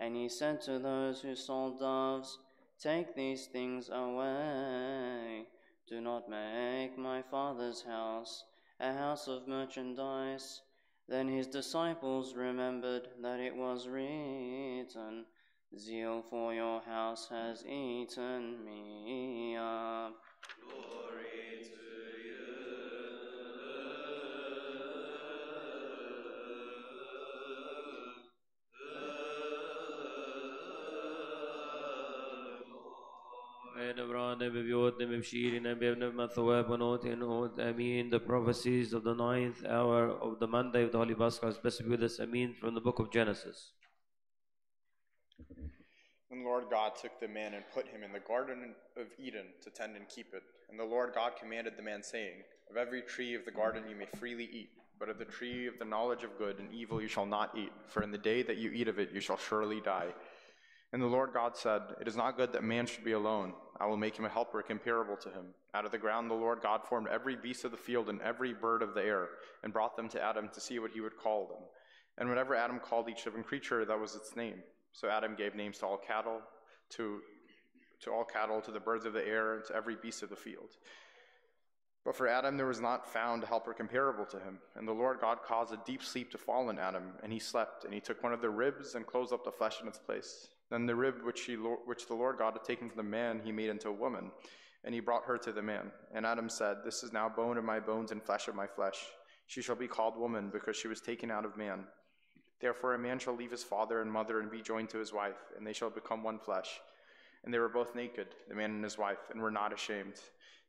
And he said to those who sold doves, Take these things away. Do not make my father's house a house of merchandise. Then his disciples remembered that it was written, Zeal for your house has eaten me up. Imran, Ibn the prophecies of the ninth hour of the Monday of the Holy specifically with us, Ameen, from the book of Genesis. And Lord God took the man and put him in the garden of Eden to tend and keep it. And the Lord God commanded the man, saying, Of every tree of the garden you may freely eat, but of the tree of the knowledge of good and evil you shall not eat, for in the day that you eat of it you shall surely die. And the Lord God said, It is not good that man should be alone. I will make him a helper comparable to him. Out of the ground the Lord God formed every beast of the field and every bird of the air, and brought them to Adam to see what he would call them. And whenever Adam called each living creature, that was its name. So Adam gave names to all cattle, to, to all cattle, to the birds of the air, and to every beast of the field. But for Adam there was not found a helper comparable to him. And the Lord God caused a deep sleep to fall on Adam, and he slept. And he took one of the ribs and closed up the flesh in its place. Then the rib which, he, which the Lord God had taken from the man, he made into a woman, and he brought her to the man. And Adam said, This is now bone of my bones and flesh of my flesh. She shall be called woman, because she was taken out of man. Therefore a man shall leave his father and mother and be joined to his wife, and they shall become one flesh. And they were both naked, the man and his wife, and were not ashamed.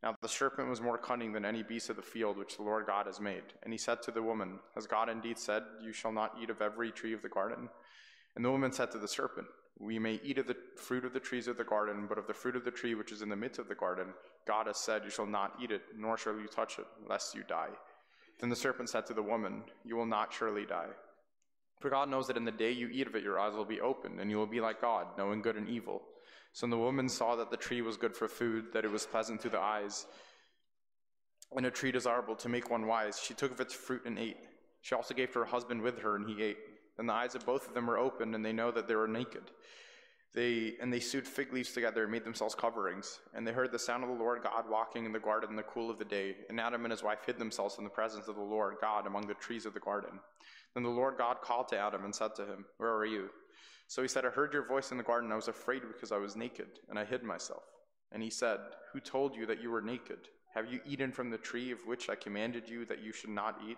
Now the serpent was more cunning than any beast of the field which the Lord God has made. And he said to the woman, Has God indeed said, You shall not eat of every tree of the garden? And the woman said to the serpent, We may eat of the fruit of the trees of the garden, but of the fruit of the tree which is in the midst of the garden, God has said, You shall not eat it, nor shall you touch it, lest you die. Then the serpent said to the woman, You will not surely die. For God knows that in the day you eat of it, your eyes will be opened, and you will be like God, knowing good and evil. So the woman saw that the tree was good for food, that it was pleasant to the eyes, and a tree desirable to make one wise, she took of its fruit and ate. She also gave to her husband with her, and he ate. Then the eyes of both of them were opened, and they know that they were naked. They and they sewed fig leaves together and made themselves coverings. And they heard the sound of the Lord God walking in the garden in the cool of the day. And Adam and his wife hid themselves in the presence of the Lord God among the trees of the garden. Then the Lord God called to Adam and said to him, Where are you? So he said, I heard your voice in the garden. I was afraid because I was naked, and I hid myself. And he said, Who told you that you were naked? Have you eaten from the tree of which I commanded you that you should not eat?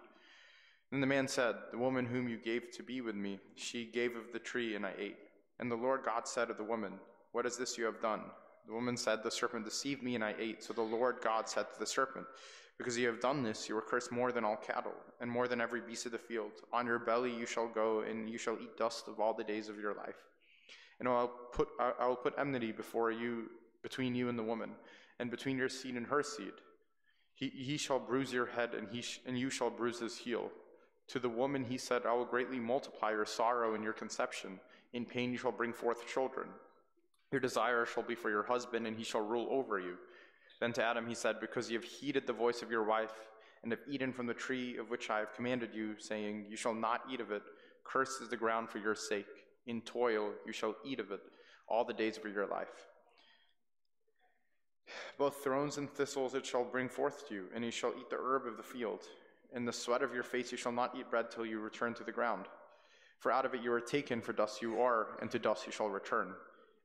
Then the man said, The woman whom you gave to be with me, she gave of the tree, and I ate. And the Lord God said to the woman, What is this you have done? The woman said, The serpent deceived me, and I ate. So the Lord God said to the serpent, Because you have done this, you are cursed more than all cattle, and more than every beast of the field. On your belly you shall go, and you shall eat dust of all the days of your life. And I will put, I will put enmity before you, between you and the woman, and between your seed and her seed. He, he shall bruise your head, and, he sh- and you shall bruise his heel. To the woman he said, I will greatly multiply your sorrow and your conception. In pain you shall bring forth children. Your desire shall be for your husband, and he shall rule over you. Then to Adam he said, Because you have heeded the voice of your wife, and have eaten from the tree of which I have commanded you, saying, You shall not eat of it, cursed is the ground for your sake. In toil you shall eat of it all the days of your life. Both thrones and thistles it shall bring forth to you, and you shall eat the herb of the field. In the sweat of your face you shall not eat bread till you return to the ground. For out of it you are taken, for dust you are, and to dust you shall return.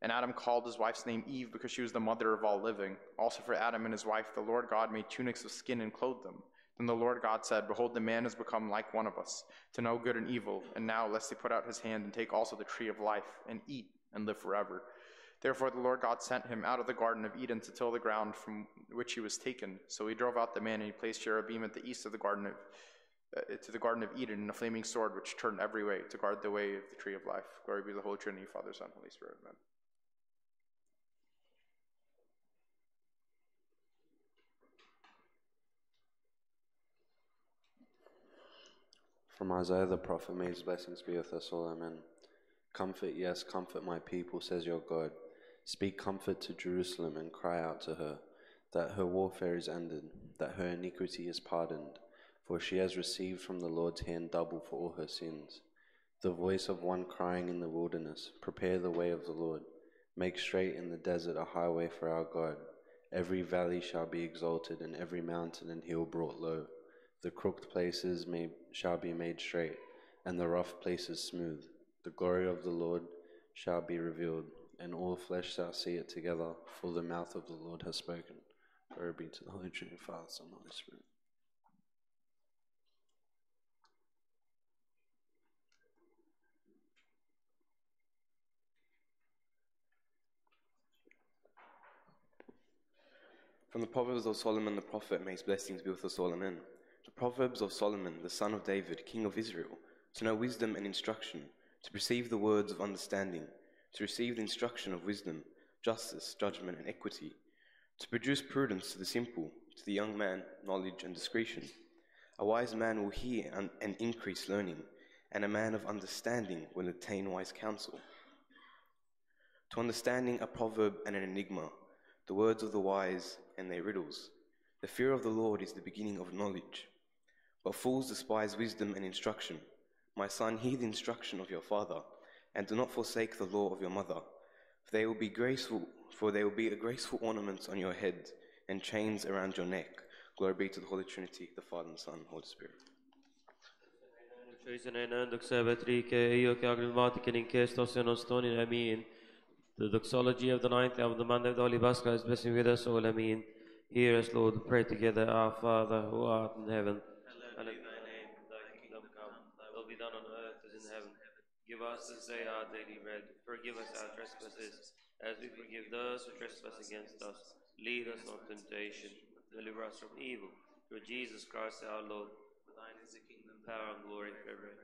And Adam called his wife's name Eve because she was the mother of all living. Also for Adam and his wife, the Lord God made tunics of skin and clothed them. Then the Lord God said, Behold, the man has become like one of us, to know good and evil. And now, lest he put out his hand and take also the tree of life, and eat and live forever. Therefore the Lord God sent him out of the Garden of Eden to till the ground from which he was taken. So he drove out the man, and he placed cherubim at the east of the Garden of uh, to the Garden of Eden, and a flaming sword which turned every way to guard the way of the tree of life. Glory be to the Holy Trinity, Father, Son, Holy Spirit. Amen. From Isaiah the prophet, may his blessings be with us all. Amen. Comfort, yes, comfort my people, says your God. Speak comfort to Jerusalem and cry out to her that her warfare is ended, that her iniquity is pardoned, for she has received from the Lord's hand double for all her sins. The voice of one crying in the wilderness, Prepare the way of the Lord, make straight in the desert a highway for our God. Every valley shall be exalted, and every mountain and hill brought low. The crooked places may, shall be made straight, and the rough places smooth. The glory of the Lord shall be revealed, and all flesh shall see it together, for the mouth of the Lord has spoken. Glory be to the Holy Trinity, Father, Son, and Holy Spirit. From the Proverbs of Solomon the prophet, may his blessings be with us all, amen. The Proverbs of Solomon, the son of David, king of Israel, to know wisdom and instruction, to perceive the words of understanding, to receive the instruction of wisdom, justice, judgment, and equity, to produce prudence to the simple, to the young man, knowledge and discretion. A wise man will hear and, and increase learning, and a man of understanding will attain wise counsel. To understanding a proverb and an enigma, the words of the wise and their riddles. The fear of the Lord is the beginning of knowledge. But fools despise wisdom and instruction. My son, hear the instruction of your father, and do not forsake the law of your mother. For they will be graceful, for they will be a graceful ornament on your head, and chains around your neck. Glory be to the Holy Trinity, the Father and Son, and Holy Spirit. The doxology of the ninth of the Monday of the Holy Pascha is blessing with us all. Amen. Hear us, Lord. Pray together, Our Father who art in heaven. Hallowed be thy name. Thy kingdom come. Thy will be done on earth as in heaven. Give us this day our daily bread. Forgive us our trespasses, as we forgive those who trespass against us. Lead us not temptation. Deliver us from evil. Through Jesus Christ our Lord. For thine is the kingdom, power, and glory forever.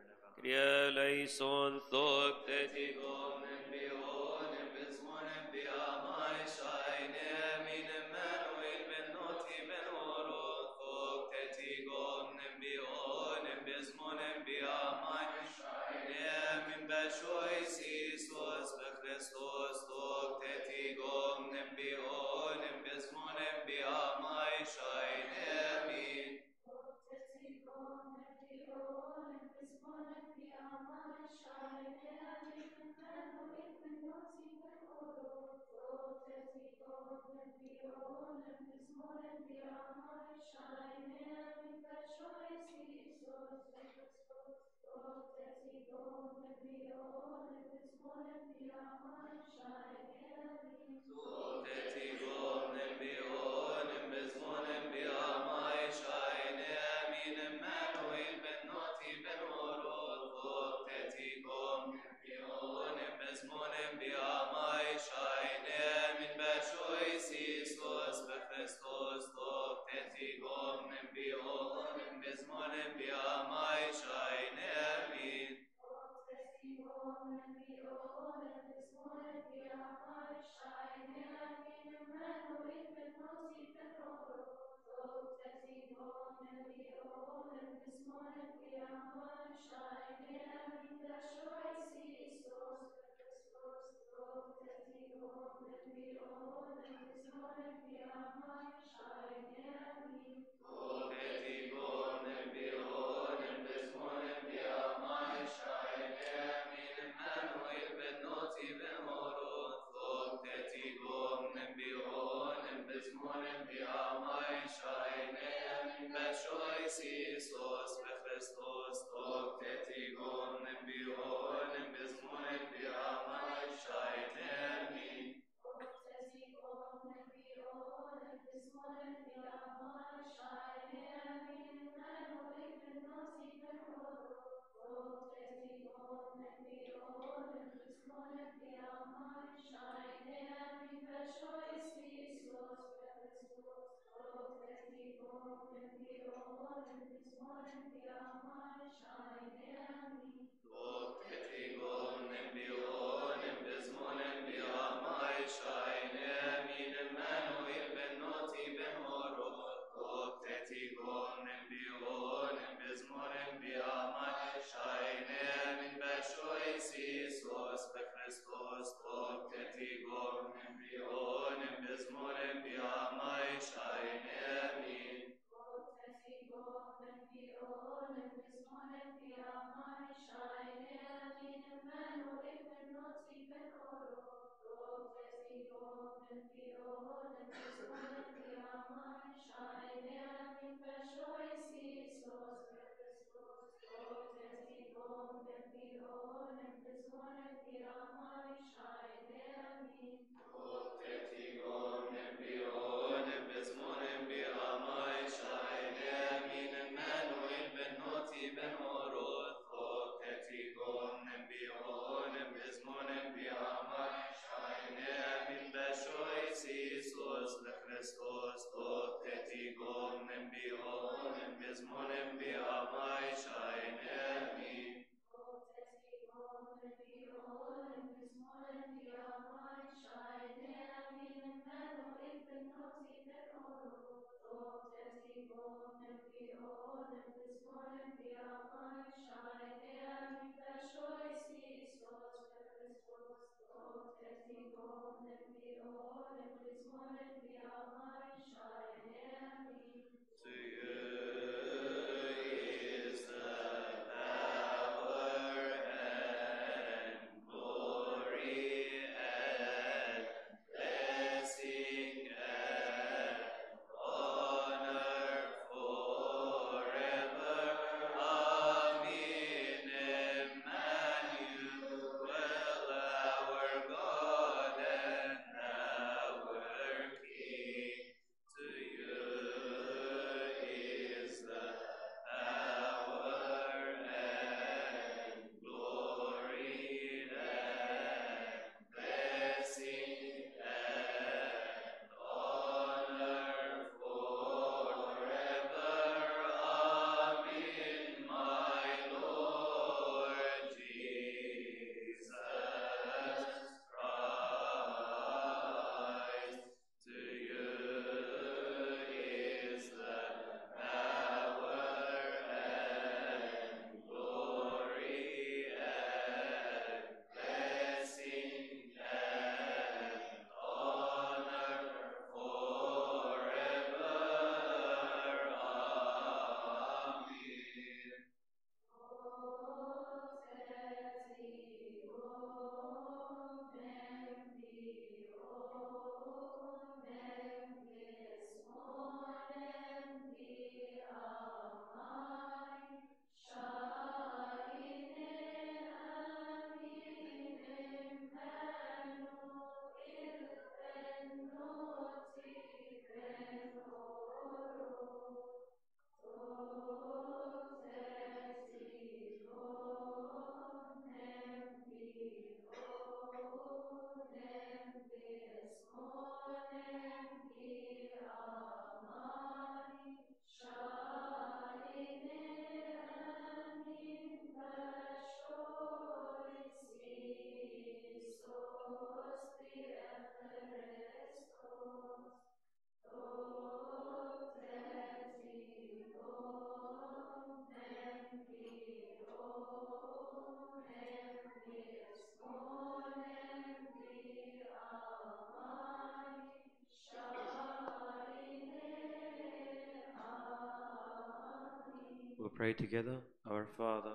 We'll pray together. Our Father,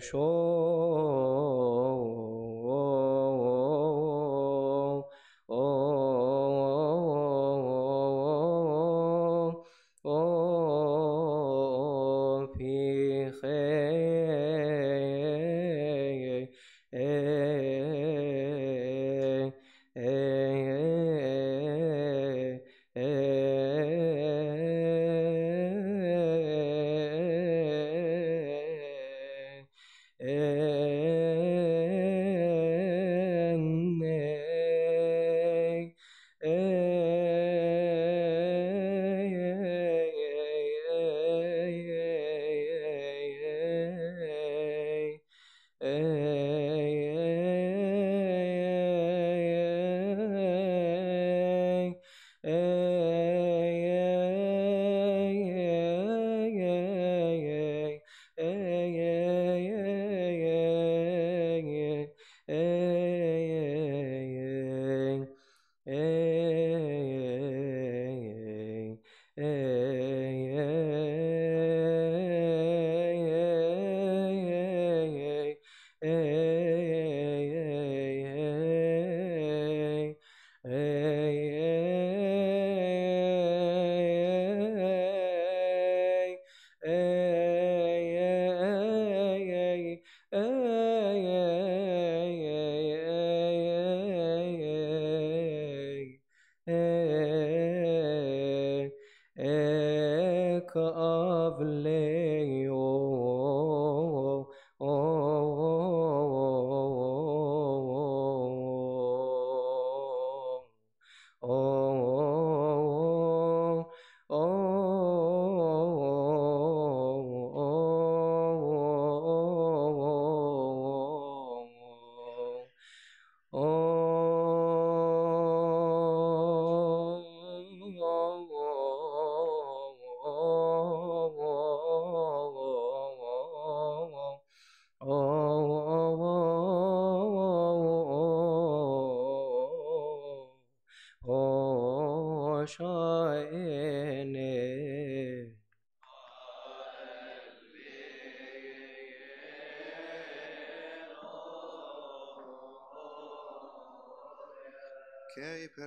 说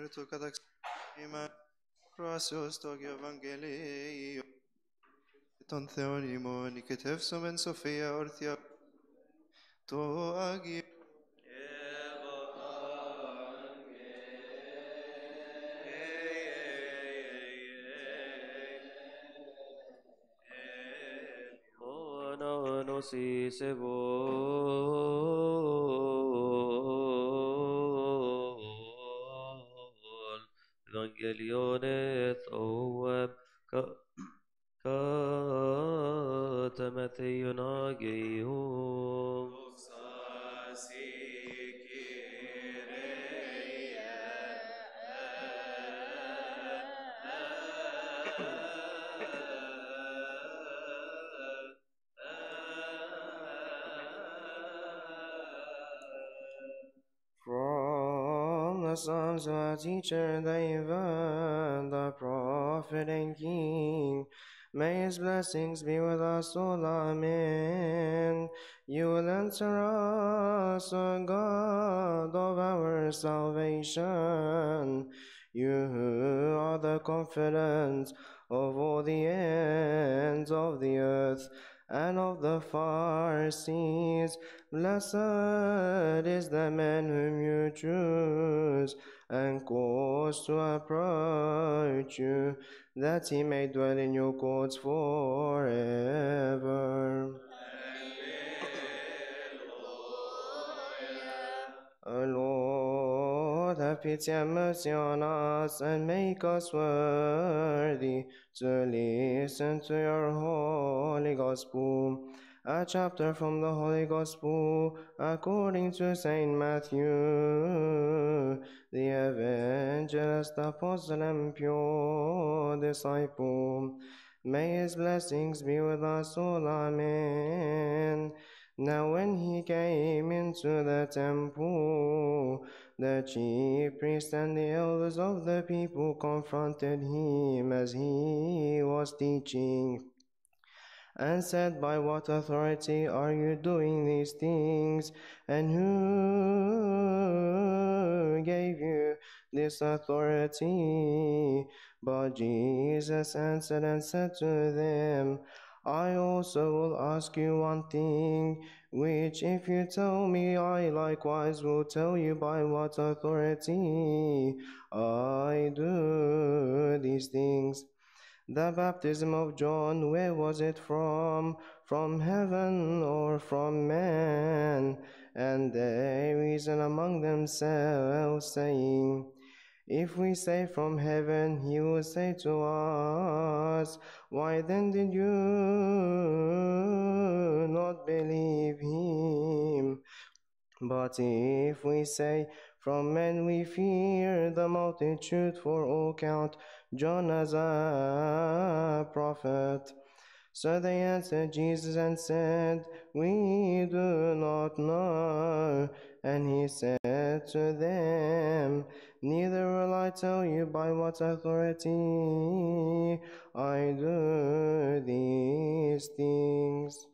του καταξίμα κρόσεως το Ευαγγελίο των Θεών ημών νικητεύσομεν σοφία όρθια το Άγιο Anosi Sevol From the Psalms of our teacher David, the prophet and king, may his blessings be with us all, amen. You will answer us, O God of our salvation. You who are the confidence of all the ends of the earth and of the far seas. Blessed is the man whom you choose and cause to approach you, that he may dwell in your courts forever. O Lord, have pity and mercy on us and make us worthy to listen to your holy gospel. A chapter from the Holy Gospel according to Saint Matthew, the evangelist, apostle, and pure disciple. May his blessings be with us all, amen. Now, when he came into the temple, the chief priests and the elders of the people confronted him as he was teaching and said, By what authority are you doing these things? And who gave you this authority? But Jesus answered and said to them, I also will ask you one thing, which if you tell me, I likewise will tell you by what authority I do these things. The baptism of John, where was it from? From heaven or from man? And they reason among themselves, saying, If we say from heaven, he will say to us, Why then did you not believe him? But if we say, From men we fear the multitude, for all count John as a uh, prophet. So they answered Jesus and said, We do not know. And he said to them, Neither will I tell you by what authority I do these things.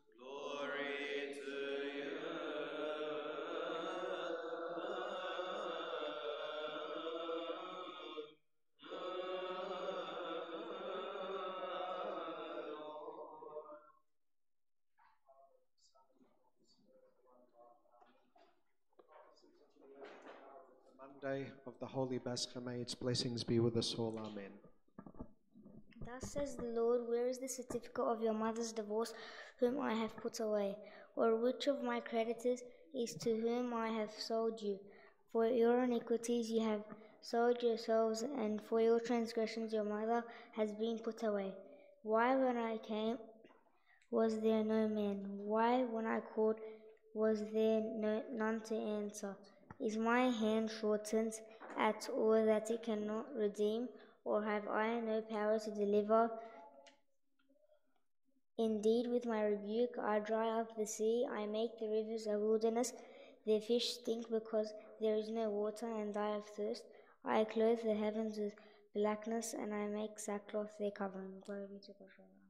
Monday of the Holy Bascha, may its blessings be with us all. Amen. Thus says the Lord, Where is the certificate of your mother's divorce, whom I have put away? Or which of my creditors is to whom I have sold you? For your iniquities you have sold yourselves, and for your transgressions your mother has been put away. Why, when I came, was there no man? Why, when I called, was there no, none to answer? Is my hand shortened at all that it cannot redeem, or have I no power to deliver? Indeed, with my rebuke I dry up the sea, I make the rivers a wilderness. The fish stink because there is no water and die of thirst. I clothe the heavens with blackness, and I make sackcloth their covering. Glory be to God.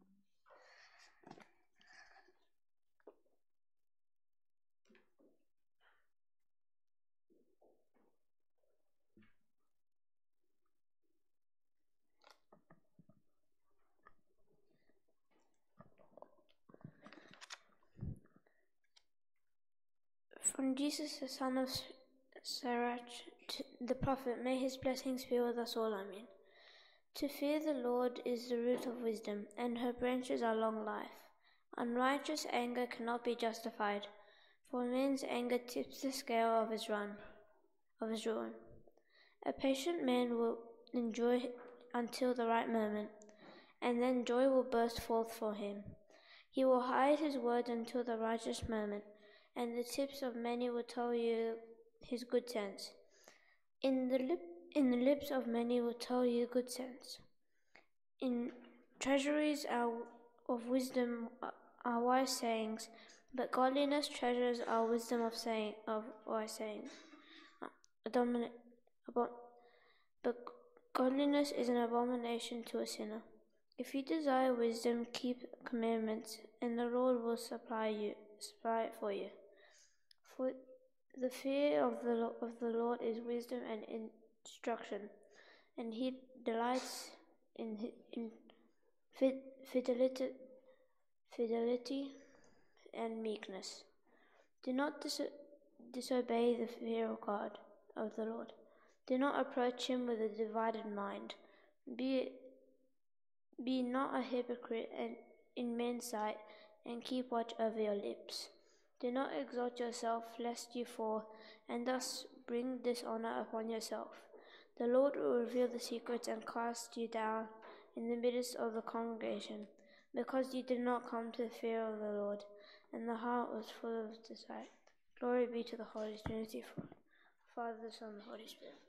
From Jesus, the son of Sirach, the prophet, may his blessings be with us all. Amen. To fear the Lord is the root of wisdom, and her branches are long life. Unrighteous anger cannot be justified, for man's anger tips the scale of his run, of his ruin. A patient man will enjoy until the right moment, and then joy will burst forth for him. He will hide his word until the righteous moment, and the tips of many will tell you his good sense. In the lip, in the lips of many will tell you good sense. In treasuries are, of wisdom are wise sayings, but godliness treasures are wisdom of saying of wise sayings. Abomin- abo- but godliness is an abomination to a sinner. If you desire wisdom, keep commandments, and the Lord will supply you supply it for you. For the fear of the of the Lord is wisdom and instruction, and He delights in in fidelity, fidelity and meekness. Do not dis- disobey the fear of God of the Lord. Do not approach Him with a divided mind. Be be not a hypocrite and in men's sight, and keep watch over your lips. Do not exalt yourself, lest you fall, and thus bring dishonor upon yourself. The Lord will reveal the secrets and cast you down in the midst of the congregation, because you did not come to the fear of the Lord, and the heart was full of desire. Glory be to the Holy Trinity, Father, Son, and Holy Spirit.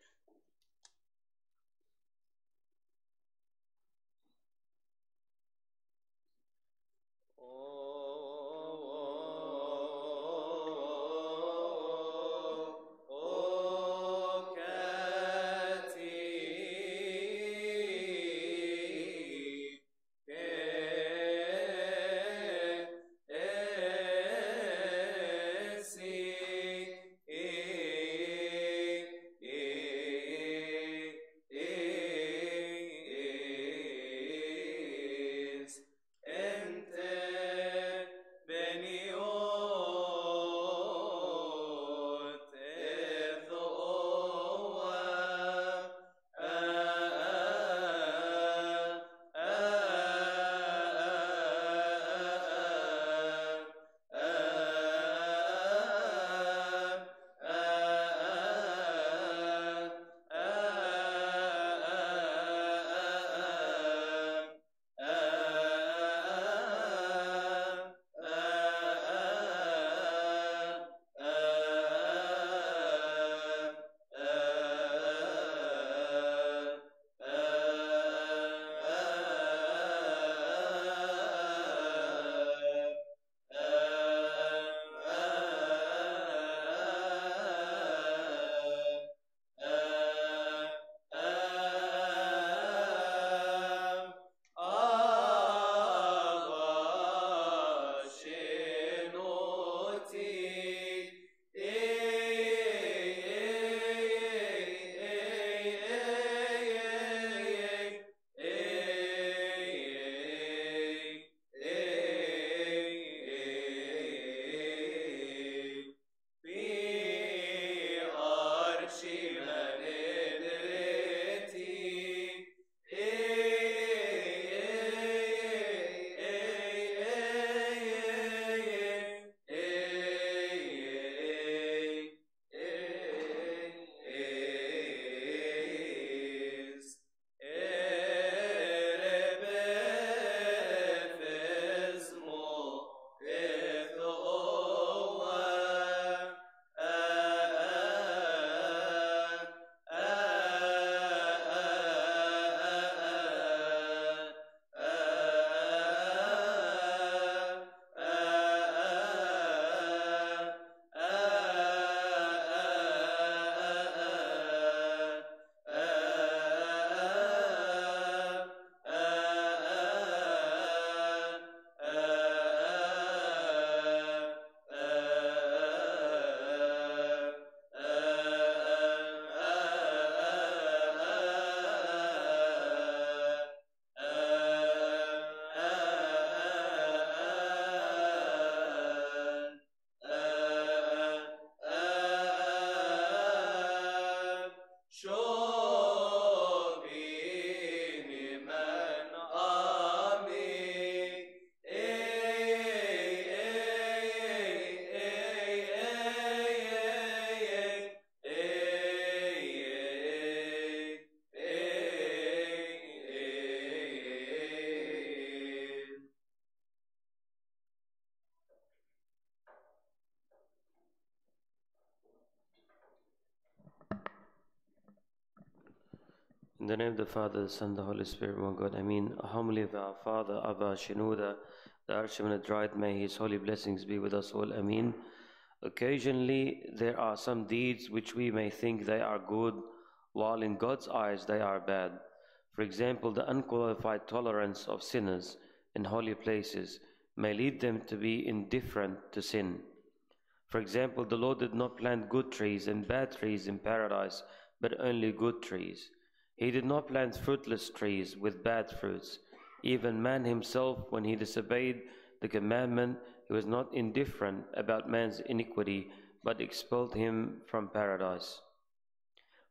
In the name of the Father, the Son, the Holy Spirit, one God. I mean, humbly of our Father, Abba Shenouda, the Archimandrite, may his holy blessings be with us all. I mean, Occasionally, there are some deeds which we may think they are good, while in God's eyes they are bad. For example, the unqualified tolerance of sinners in holy places may lead them to be indifferent to sin. For example, the Lord did not plant good trees and bad trees in paradise, but only good trees. He did not plant fruitless trees with bad fruits. Even man himself, when he disobeyed the commandment, he was not indifferent about man's iniquity, but expelled him from paradise.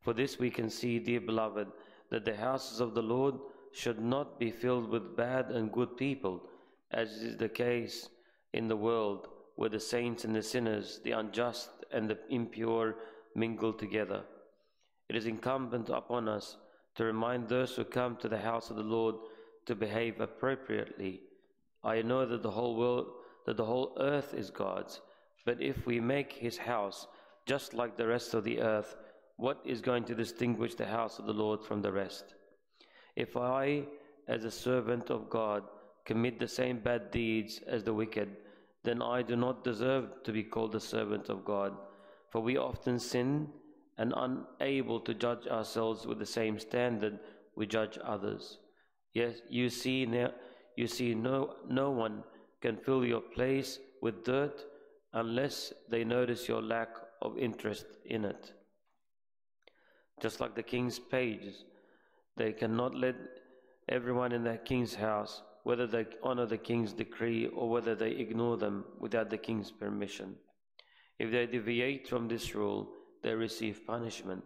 For this we can see, dear beloved, that the houses of the Lord should not be filled with bad and good people, as is the case in the world, where the saints and the sinners, the unjust and the impure mingle together. It is incumbent upon us to remind those who come to the house of the Lord to behave appropriately. I know that the whole world, that the whole earth is God's, but if we make his house just like the rest of the earth, what is going to distinguish the house of the Lord from the rest? If I, as a servant of God, commit the same bad deeds as the wicked, then I do not deserve to be called a servant of God. For we often sin and unable to judge ourselves with the same standard we judge others. Yes, you see you see no no one can fill your place with dirt unless they notice your lack of interest in it. Just like the king's pages, they cannot let everyone in the king's house, whether they honor the king's decree or whether they ignore them without the king's permission. If they deviate from this rule, they receive punishment.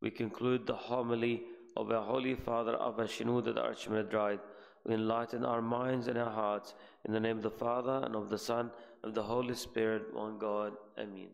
We conclude the homily of our Holy Father Abba Shenouda the Archimandrite. We enlighten our minds and our hearts in the name of the Father and of the Son and of the Holy Spirit, one God. Amen.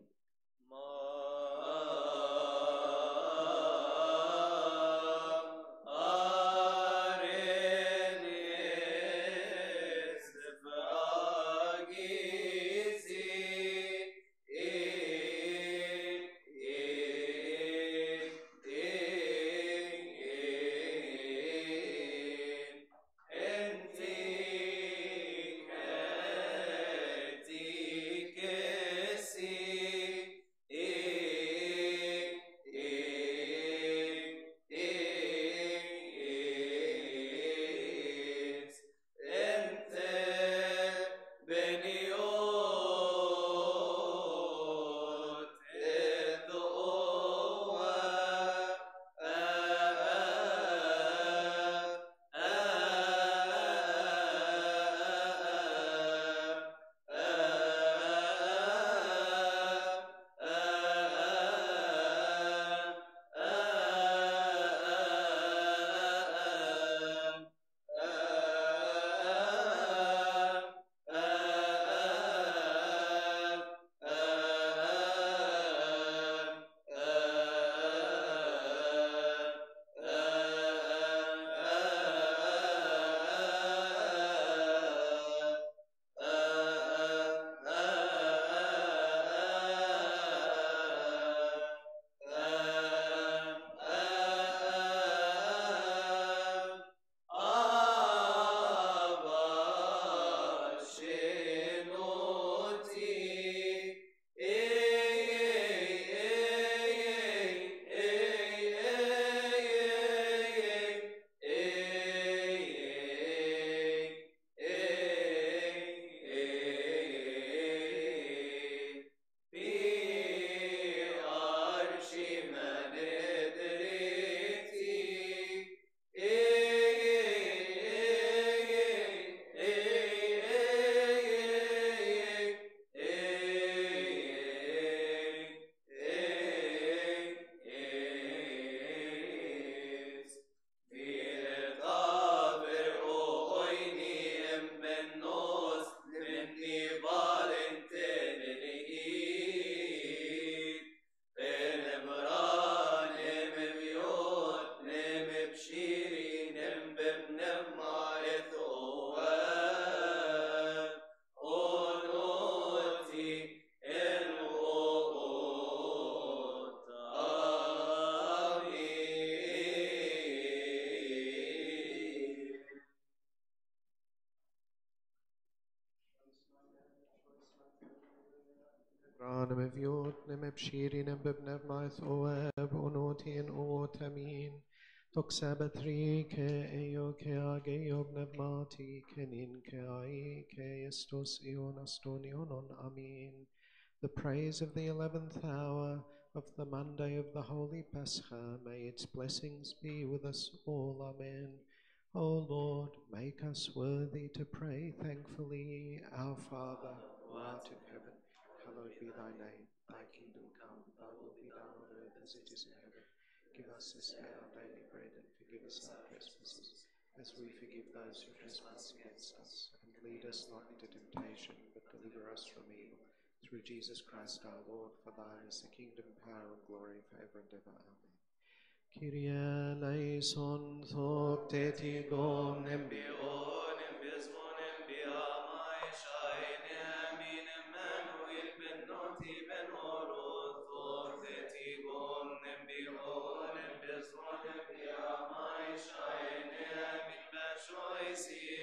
The praise of the eleventh hour of the Monday of the Holy Pascha, may its blessings be with us all. Amen. O Lord, make us worthy to pray thankfully. Our Father, who art in heaven, hallowed be thy name. Thy kingdom come, thy will be done on earth as it is in heaven. Give us this day our daily bread and forgive us our trespasses, as we forgive those who trespass against us. And lead us not into temptation, but deliver us from evil. Through Jesus Christ our Lord, for thine is the kingdom, power, and glory forever and ever. Amen. Kyrie eleison nembio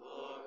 etico,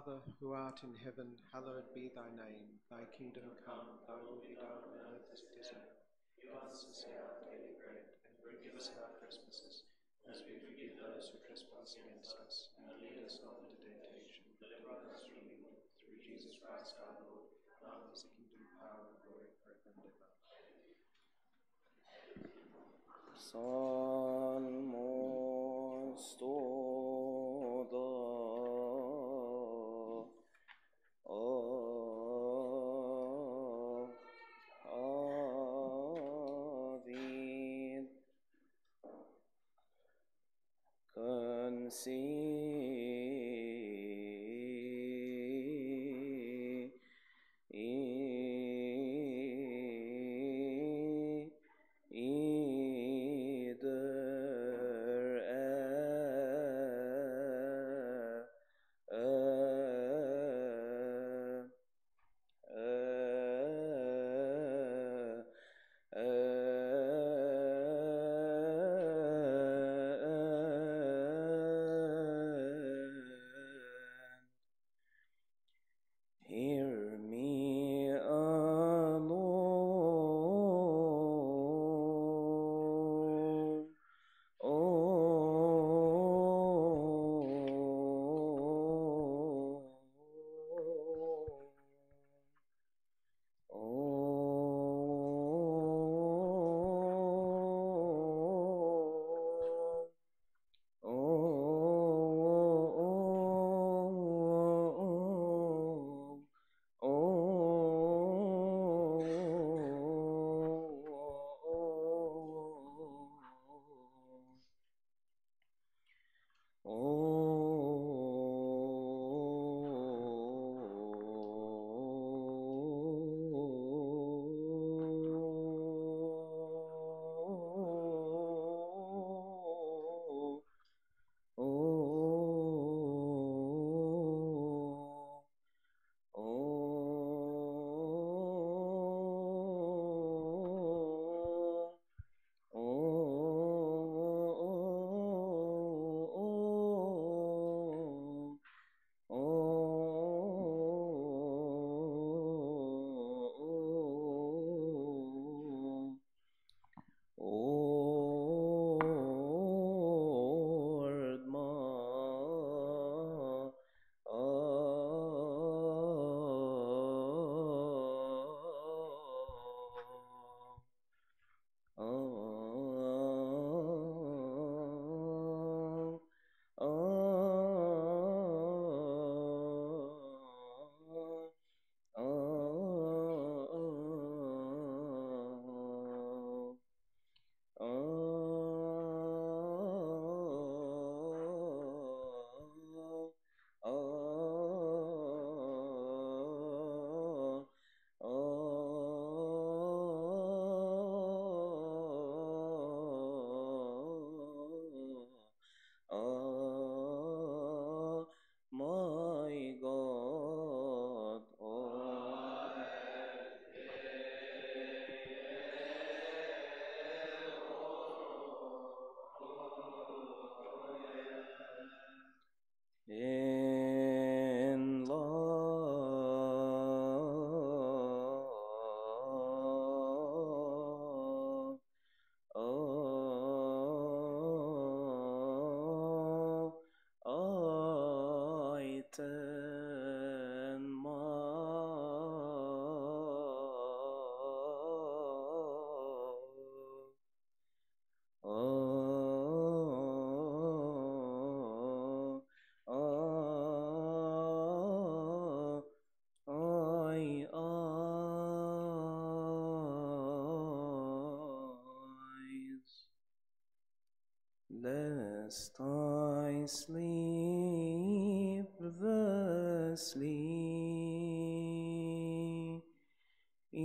Father, who art in heaven, hallowed be thy name. Thy kingdom come, thy will be done on earth as it is in heaven. Give us this day our daily bread, and forgive us our trespasses, as we forgive those who trespass against us. And lead us not into temptation, but deliver us from evil. Through Jesus Christ our Lord, thine is the kingdom, power, and glory forever and ever. Salmos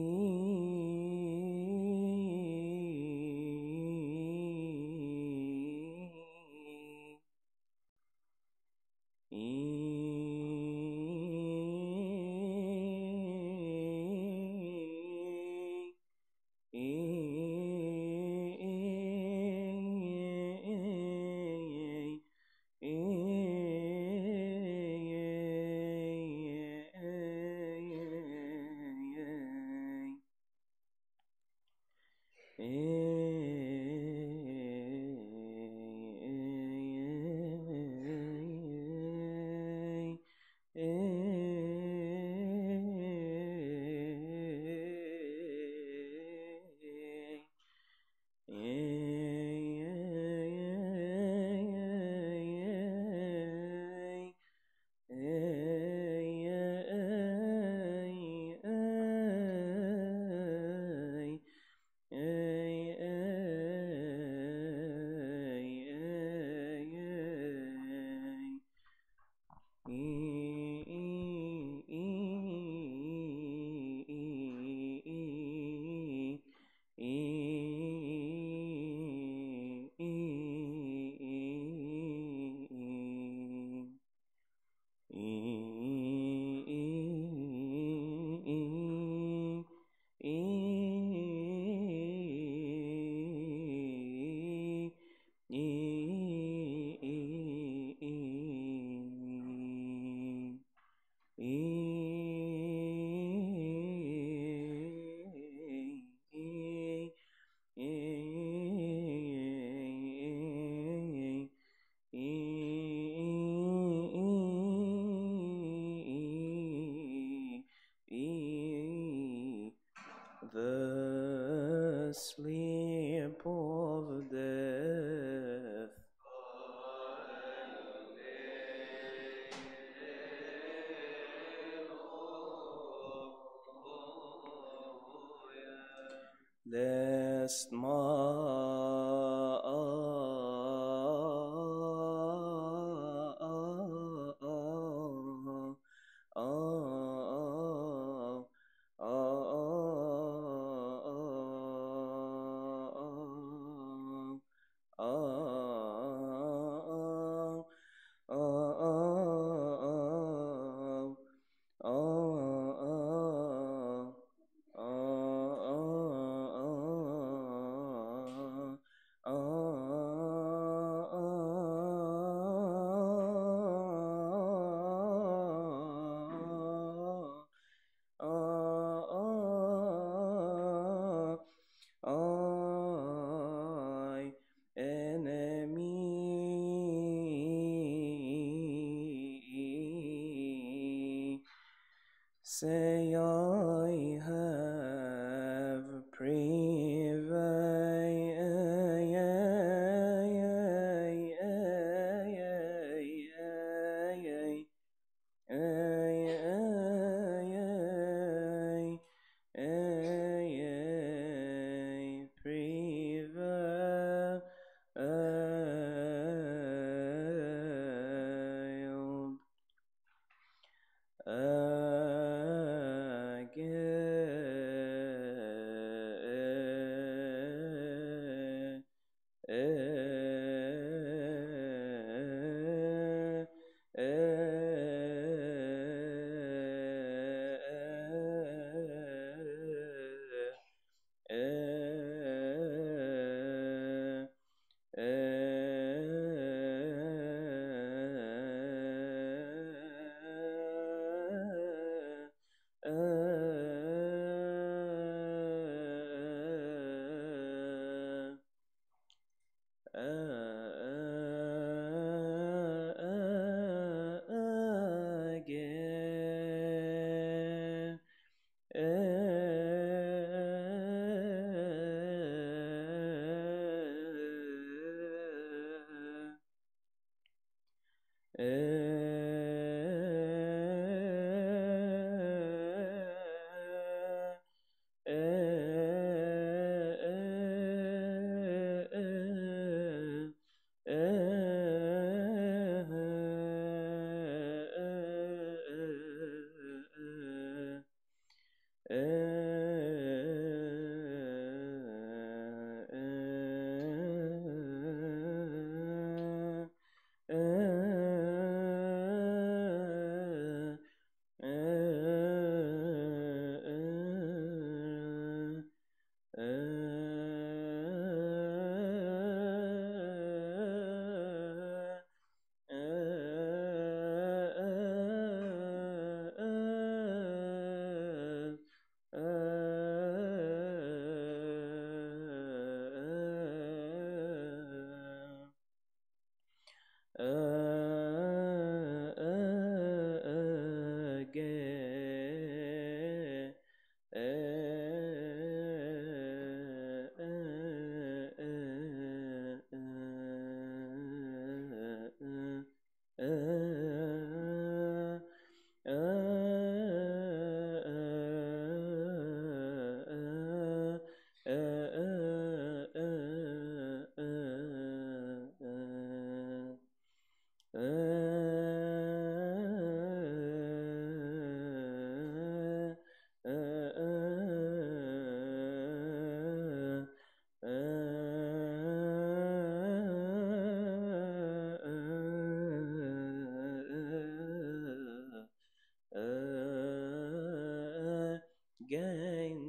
Amen. Say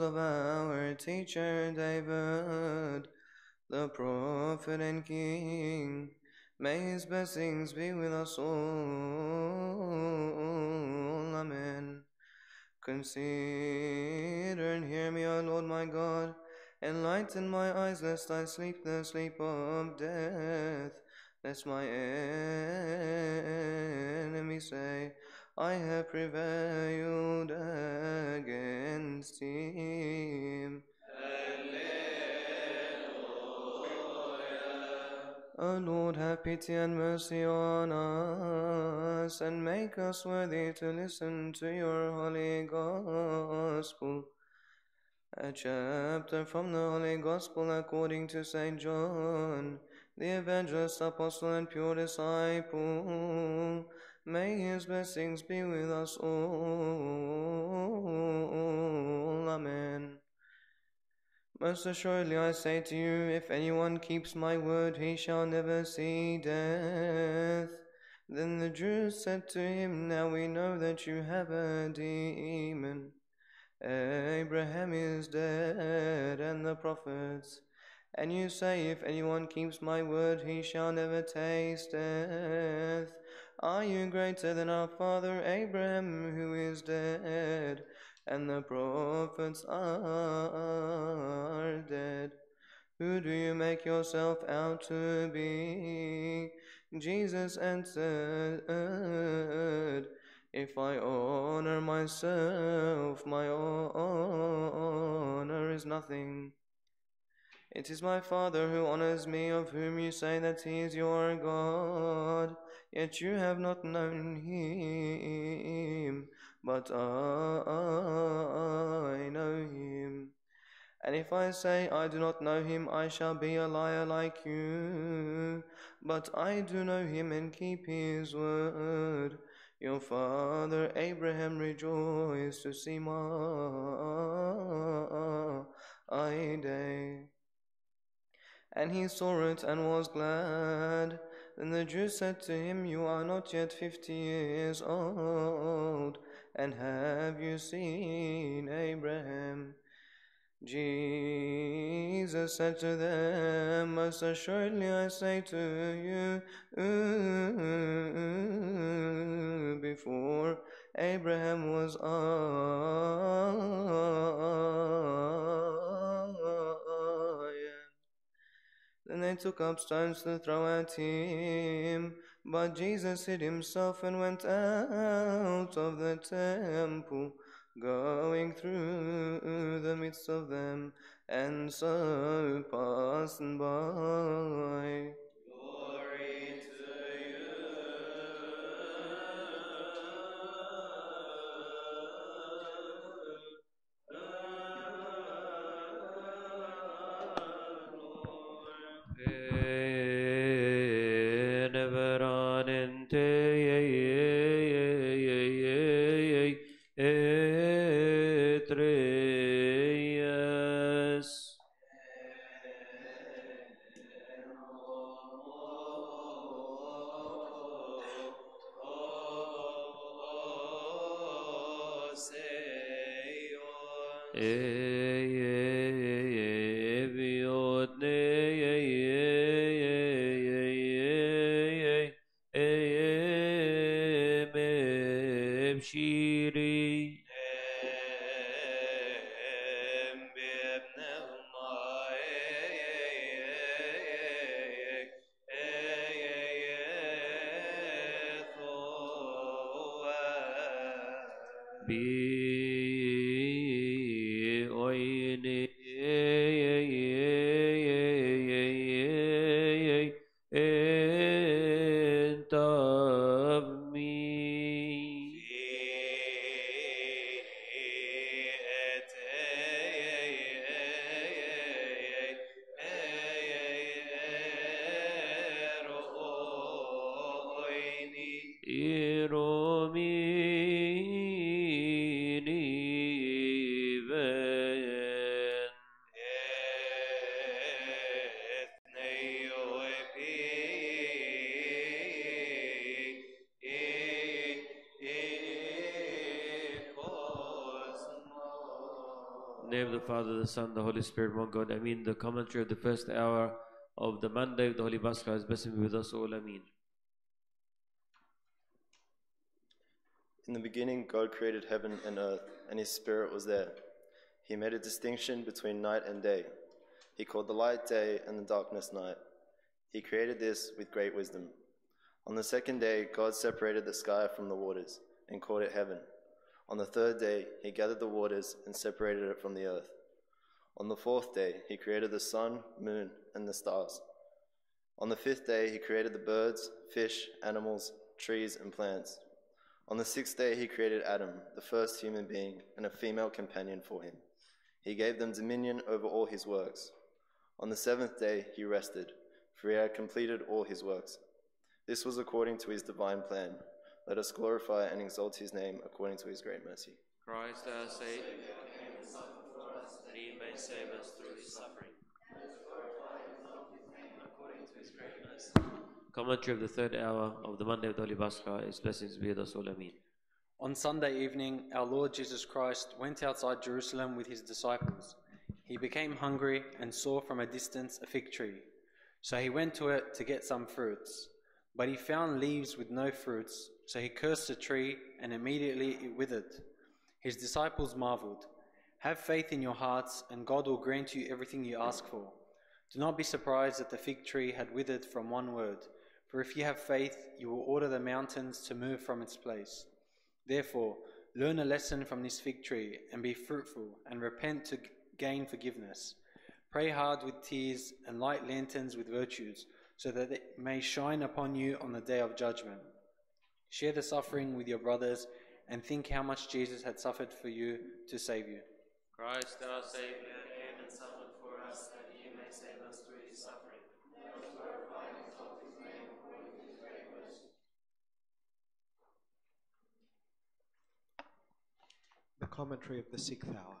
of our teacher David, the prophet and king, may his blessings be with us all. Amen. Consider and hear me, O Lord my God. Enlighten my eyes, lest I sleep the sleep of death. Lest my enemy say, I have prevailed against him. O Lord, have pity and mercy on us, and make us worthy to listen to your holy gospel. A chapter from the Holy Gospel according to St. John, the evangelist, apostle, and pure disciple. May his blessings be with us all. Amen. Most assuredly I say to you, if anyone keeps my word, he shall never see death. Then the Jews said to him, Now we know that you have a demon. Abraham is dead, and the prophets. And you say, If anyone keeps my word, he shall never taste death. Are you greater than our father Abraham, who is dead, and the prophets are dead? Who do you make yourself out to be? Jesus answered, If I honor myself, my honor is nothing. It is my Father who honors me, of whom you say that he is your God. Yet you have not known him, but I know him. And if I say I do not know him, I shall be a liar like you. But I do know him and keep his word. Your father Abraham rejoiced to see my day. And he saw it and was glad. Then the Jews said to him, You are not yet fifty years old, and have you seen Abraham? Jesus said to them, Most assuredly I say to you, before Abraham was I took up stones to throw at him. But Jesus hid himself and went out of the temple, going through the midst of them, and so passed by. Father, the Son, the Holy Spirit, one God. I mean, the commentary of the first hour of the Monday of the Holy Pascha is blessed be with us all. Ameen. In the beginning, God created heaven and earth, and His Spirit was there. He made a distinction between night and day. He called the light day and the darkness night. He created this with great wisdom. On the second day, God separated the sky from the waters and called it heaven. On the third day, He gathered the waters and separated it from the earth. On the fourth day, He created the sun, moon, and the stars. On the fifth day, He created the birds, fish, animals, trees, and plants. On the sixth day, he created Adam, the first human being, and a female companion for him. He gave them dominion over all his works. On the seventh day, he rested, for he had completed all his works. This was according to his divine plan. Let us glorify and exalt his name according to his great mercy. Christ our Savior came and suffered for us, that he may save us through his suffering. Commentary of the third hour of the Monday of the Holy is blessings be with us all. Ameen. On Sunday evening, our Lord Jesus Christ went outside Jerusalem with his disciples. He became hungry and saw from a distance a fig tree. So he went to it to get some fruits. But he found leaves with no fruits, so he cursed the tree, and immediately it withered. His disciples marveled. Have faith in your hearts, and God will grant you everything you ask for. Do not be surprised that the fig tree had withered from one word, for if you have faith, you will order the mountains to move from its place. Therefore, learn a lesson from this fig tree, and be fruitful, and repent to gain forgiveness. Pray hard with tears, and light lanterns with virtues, so that it may shine upon you on the day of judgment. Share the suffering with your brothers, and think how much Jesus had suffered for you to save you. Christ our Savior came and suffered for us, that he may save us through his suffering. The commentary of the sixth hour.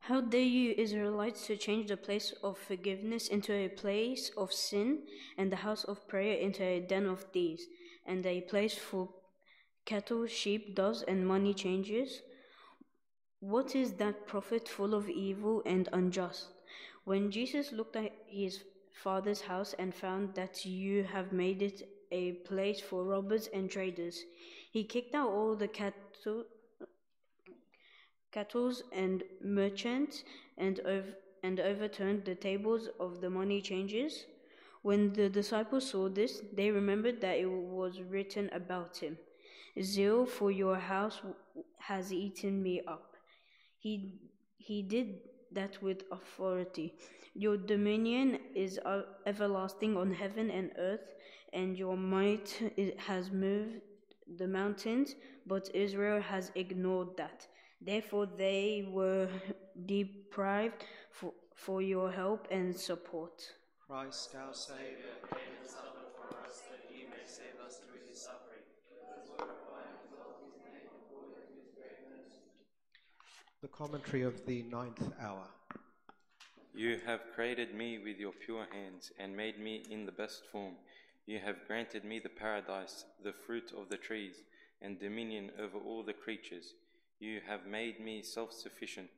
How dare you, Israelites, to change the place of forgiveness into a place of sin, and the house of prayer into a den of thieves, and a place for cattle, sheep, doves, and money changers? What is that prophet full of evil and unjust? When Jesus looked at his father's house and found that you have made it a place for robbers and traders, he kicked out all the cattle cattle and merchants and, ov- and overturned the tables of the money changers. When the disciples saw this, they remembered that it was written about him Zeal for your house has eaten me up. He, he did that with authority. Your dominion is uh, everlasting on heaven and earth, and your might has moved the mountains, but Israel has ignored that. Therefore, they were deprived for, for your help and support. Christ our Saviour, came and suffered for us that he may save us through his suffering. the commentary of the ninth hour. You have created me with your pure hands and made me in the best form. You have granted me the paradise, the fruit of the trees, and dominion over all the creatures. You have made me self sufficient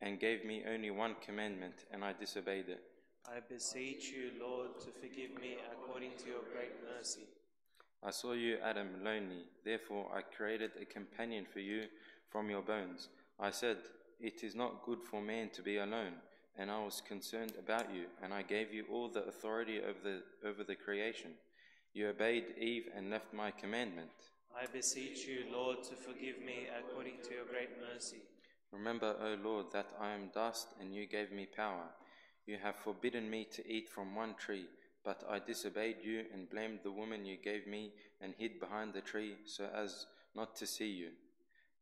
and gave me only one commandment, and I disobeyed it. I beseech you, Lord, to forgive me according to your great mercy. I saw you, Adam, lonely. Therefore, I created a companion for you from your bones. I said, It is not good for man to be alone. And I was concerned about you, and I gave you all the authority over the, over the creation. You obeyed Eve and left my commandment. I beseech you, Lord, to forgive me according to your great mercy. Remember, O Lord, that I am dust, and you gave me power. You have forbidden me to eat from one tree, but I disobeyed you and blamed the woman you gave me and hid behind the tree so as not to see you.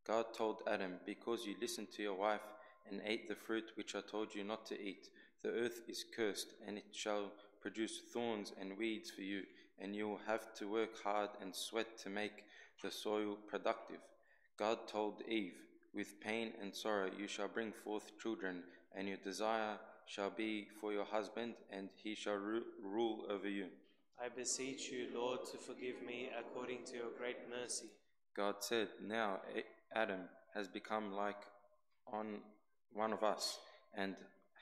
God told Adam, Because you listened to your wife and ate the fruit which I told you not to eat, the earth is cursed, and it shall produce thorns and weeds for you, and you will have to work hard and sweat to make the soil productive. God told Eve, With pain and sorrow you shall bring forth children, and your desire shall be for your husband, and he shall ru- rule over you. I beseech you, Lord, to forgive me according to your great mercy. God said, Now Adam has become like on one of us, and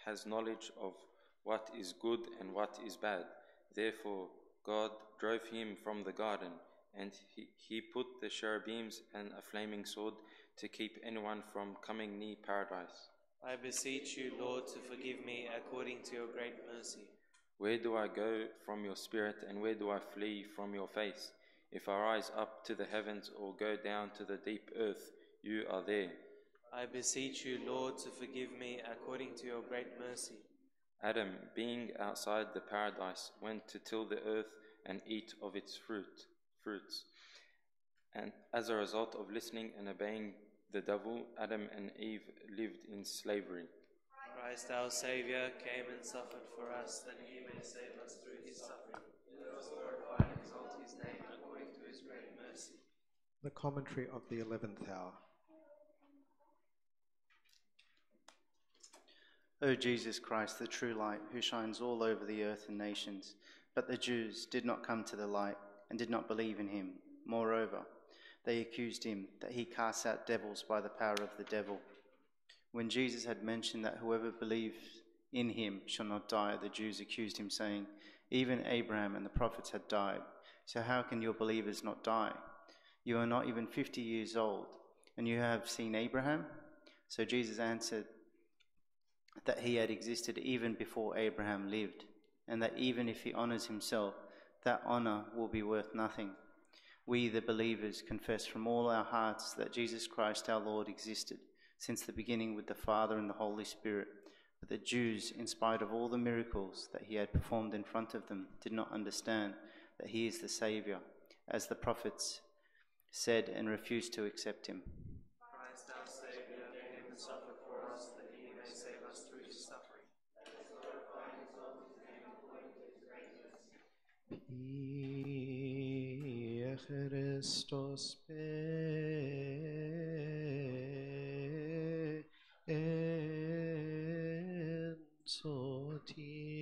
has knowledge of what is good and what is bad. Therefore, God drove him from the garden, and he, he put the cherubims and a flaming sword to keep anyone from coming near paradise. I beseech you, Lord, to forgive me according to your great mercy. Where do I go from your spirit, and where do I flee from your face? If I rise up to the heavens or go down to the deep earth, you are there. I beseech you, Lord, to forgive me according to your great mercy. Adam, being outside the paradise, went to till the earth and eat of its fruit, fruits. And as a result of listening and obeying the devil, Adam and Eve lived in slavery. Christ our Saviour came and suffered for us that he may save us through his suffering. Let us glorify and exalt his name according to his great mercy. The commentary of the eleventh hour. O Jesus Christ, the true light, who shines all over the earth and nations. But the Jews did not come to the light and did not believe in him. Moreover, they accused him that he casts out devils by the power of the devil. When Jesus had mentioned that whoever believes in him shall not die, the Jews accused him, saying, Even Abraham and the prophets had died, so how can your believers not die? You are not even fifty years old, and you have seen Abraham? So Jesus answered, that he had existed even before Abraham lived, and that even if he honors himself, that honor will be worth nothing. We, the believers, confess from all our hearts that Jesus Christ our Lord existed since the beginning with the Father and the Holy Spirit. But the Jews, in spite of all the miracles that he had performed in front of them, did not understand that he is the Saviour, as the prophets said, and refused to accept him. Christ our Saviour came and suffered for us that he may save us through his suffering. Let us glorify and exalt his name according to his great Pie Christos pe en sotir.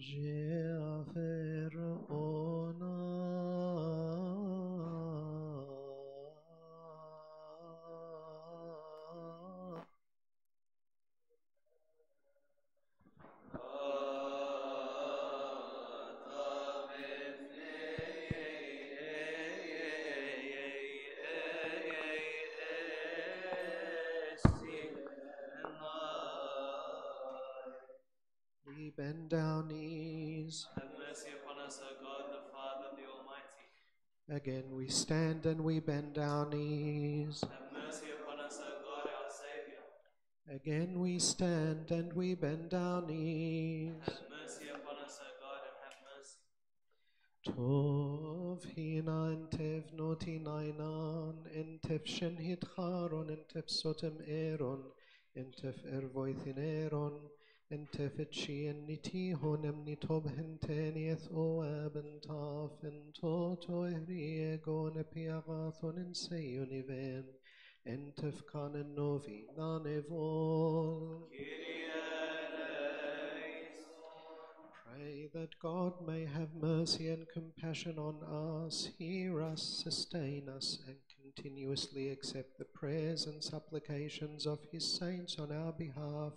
Jeafer Again we stand and we bend our knees. Have mercy upon us, O God, our Saviour. Again we stand and we bend our knees. Have mercy upon us, O God, and have mercy. Tov hina entev noti nainan entef shen hitcharon entef sotem eron entef ervoithin eron honem nitob hentenieth oab entaf entoto ehri egon epiagathon en seion even entef kanen novi nanevol. Pray that God may have mercy and compassion on us, hear us, sustain us, and continuously accept the prayers and supplications of His saints on our behalf,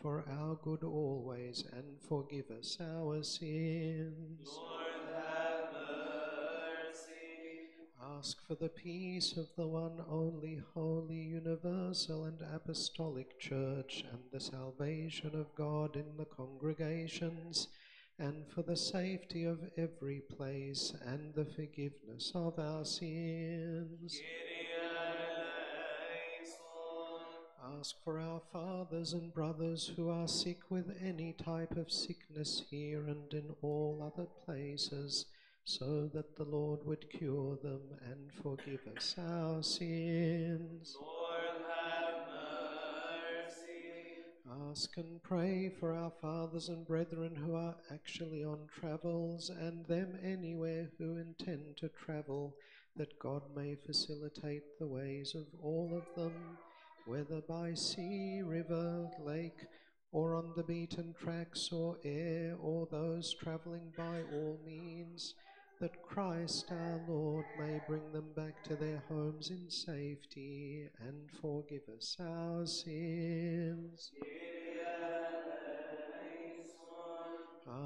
for our good always, and forgive us our sins. Lord, have mercy. Ask for the peace of the one only holy, universal, and apostolic Church, and the salvation of God in the congregations, and for the safety of every place, and the forgiveness of our sins. Ask for our fathers and brothers who are sick with any type of sickness here and in all other places, so that the Lord would cure them and forgive us our sins. Lord, have mercy. Ask and pray for our fathers and brethren who are actually on travels and them anywhere who intend to travel, that God may facilitate the ways of all of them, whether by sea, river, lake, or on the beaten tracks or air, or those traveling by all means, that Christ our Lord may bring them back to their homes in safety and forgive us our sins.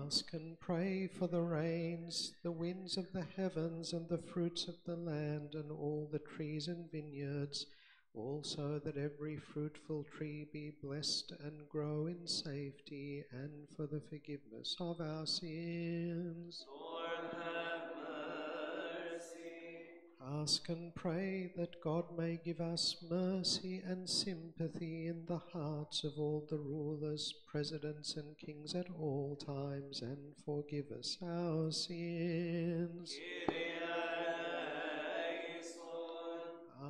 Ask and pray for the rains, the winds of the heavens, and the fruits of the land, and all the trees and vineyards, also that every fruitful tree be blessed and grow in safety, and for the forgiveness of our sins. Lord, have mercy. Ask and pray that God may give us mercy and sympathy in the hearts of all the rulers, presidents, and kings at all times, and forgive us our sins.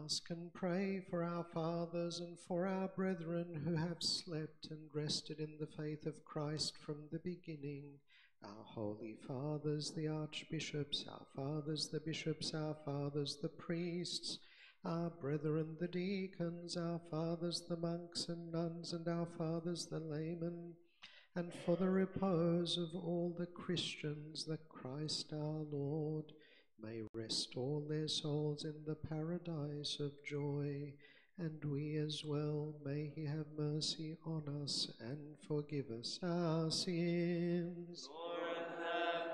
Ask and pray for our fathers and for our brethren who have slept and rested in the faith of Christ from the beginning. Our holy fathers, the archbishops, our fathers, the bishops, our fathers, the priests, our brethren, the deacons, our fathers, the monks and nuns, and our fathers, the laymen, and for the repose of all the Christians, that Christ our Lord may rest all their souls in the paradise of joy, and we as well may he have mercy on us and forgive us our sins. Lord, have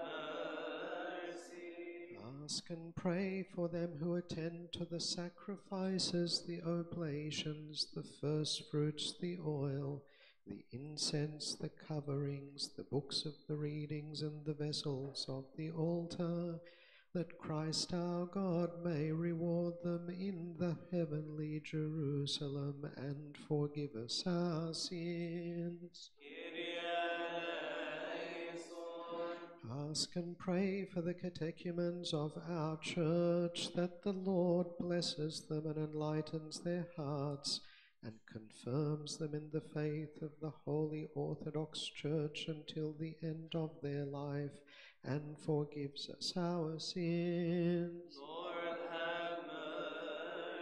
mercy. Ask and pray for them who attend to the sacrifices, the oblations, the first fruits, the oil, the incense, the coverings, the books of the readings, and the vessels of the altar, that Christ our God may reward them in the heavenly Jerusalem and forgive us our sins. Ask and pray for the catechumens of our church, that the Lord blesses them and enlightens their hearts, and confirms them in the faith of the Holy Orthodox Church until the end of their life, and forgives us our sins. Lord, have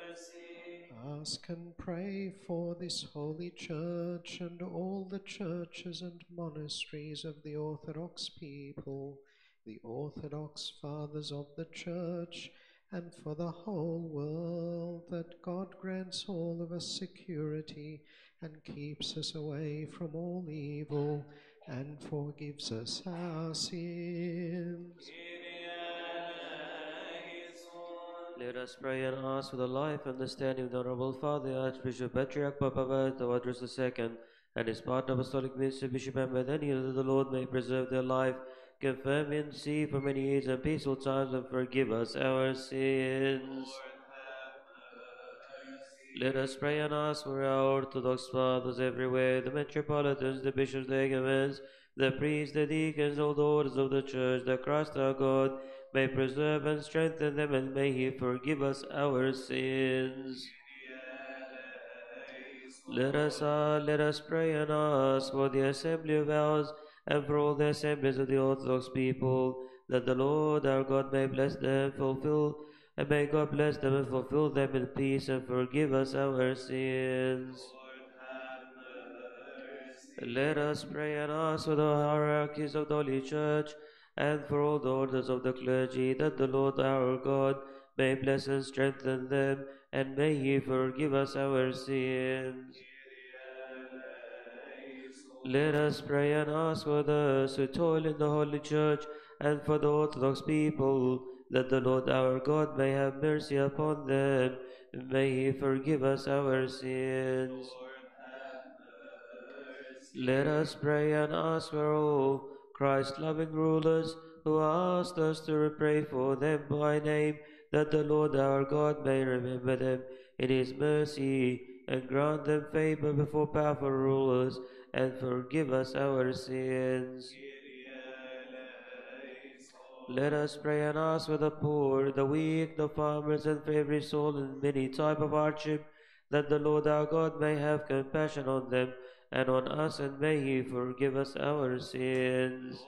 mercy. ask and pray for this holy church and all the churches and monasteries of the Orthodox people, the Orthodox fathers of the church, and for the whole world, that God grants all of us security and keeps us away from all evil and forgives us our sins. Let us pray and ask for the life and the standing of the Honorable Father, Archbishop Patriarch Papa Tawadros II, and his part partner, Apostolic Minister Bishop Anba Daniel, that the Lord may preserve their life, confirm and see for many years and peaceful times, and forgive us our sins. Let us pray and ask for our Orthodox fathers everywhere, the metropolitans, the bishops, the igumens, the priests, the deacons, all the orders of the church, that Christ our God may preserve and strengthen them, and may He forgive us our sins. Let us, uh, let us pray and ask for the assembly of ours and for all the assemblies of the Orthodox people, that the Lord our God may bless them, fulfill, and may God bless them and fulfill them in peace and forgive us our sins. Let us pray and ask for the hierarchies of the Holy Church and for all the orders of the clergy, that the Lord our God may bless and strengthen them, and may He forgive us our sins. Let us pray and ask for those who toil in the Holy Church and for the Orthodox people, that the Lord our God may have mercy upon them, may He forgive us our sins. Let us pray and ask for all Christ loving rulers who asked us to pray for them by name, that the Lord our God may remember them in His mercy and grant them favor before powerful rulers and forgive us our sins. Let us pray and ask for the poor, the weak, the farmers, and every soul in many type of hardship, that the Lord our God may have compassion on them and on us, and may He forgive us our sins.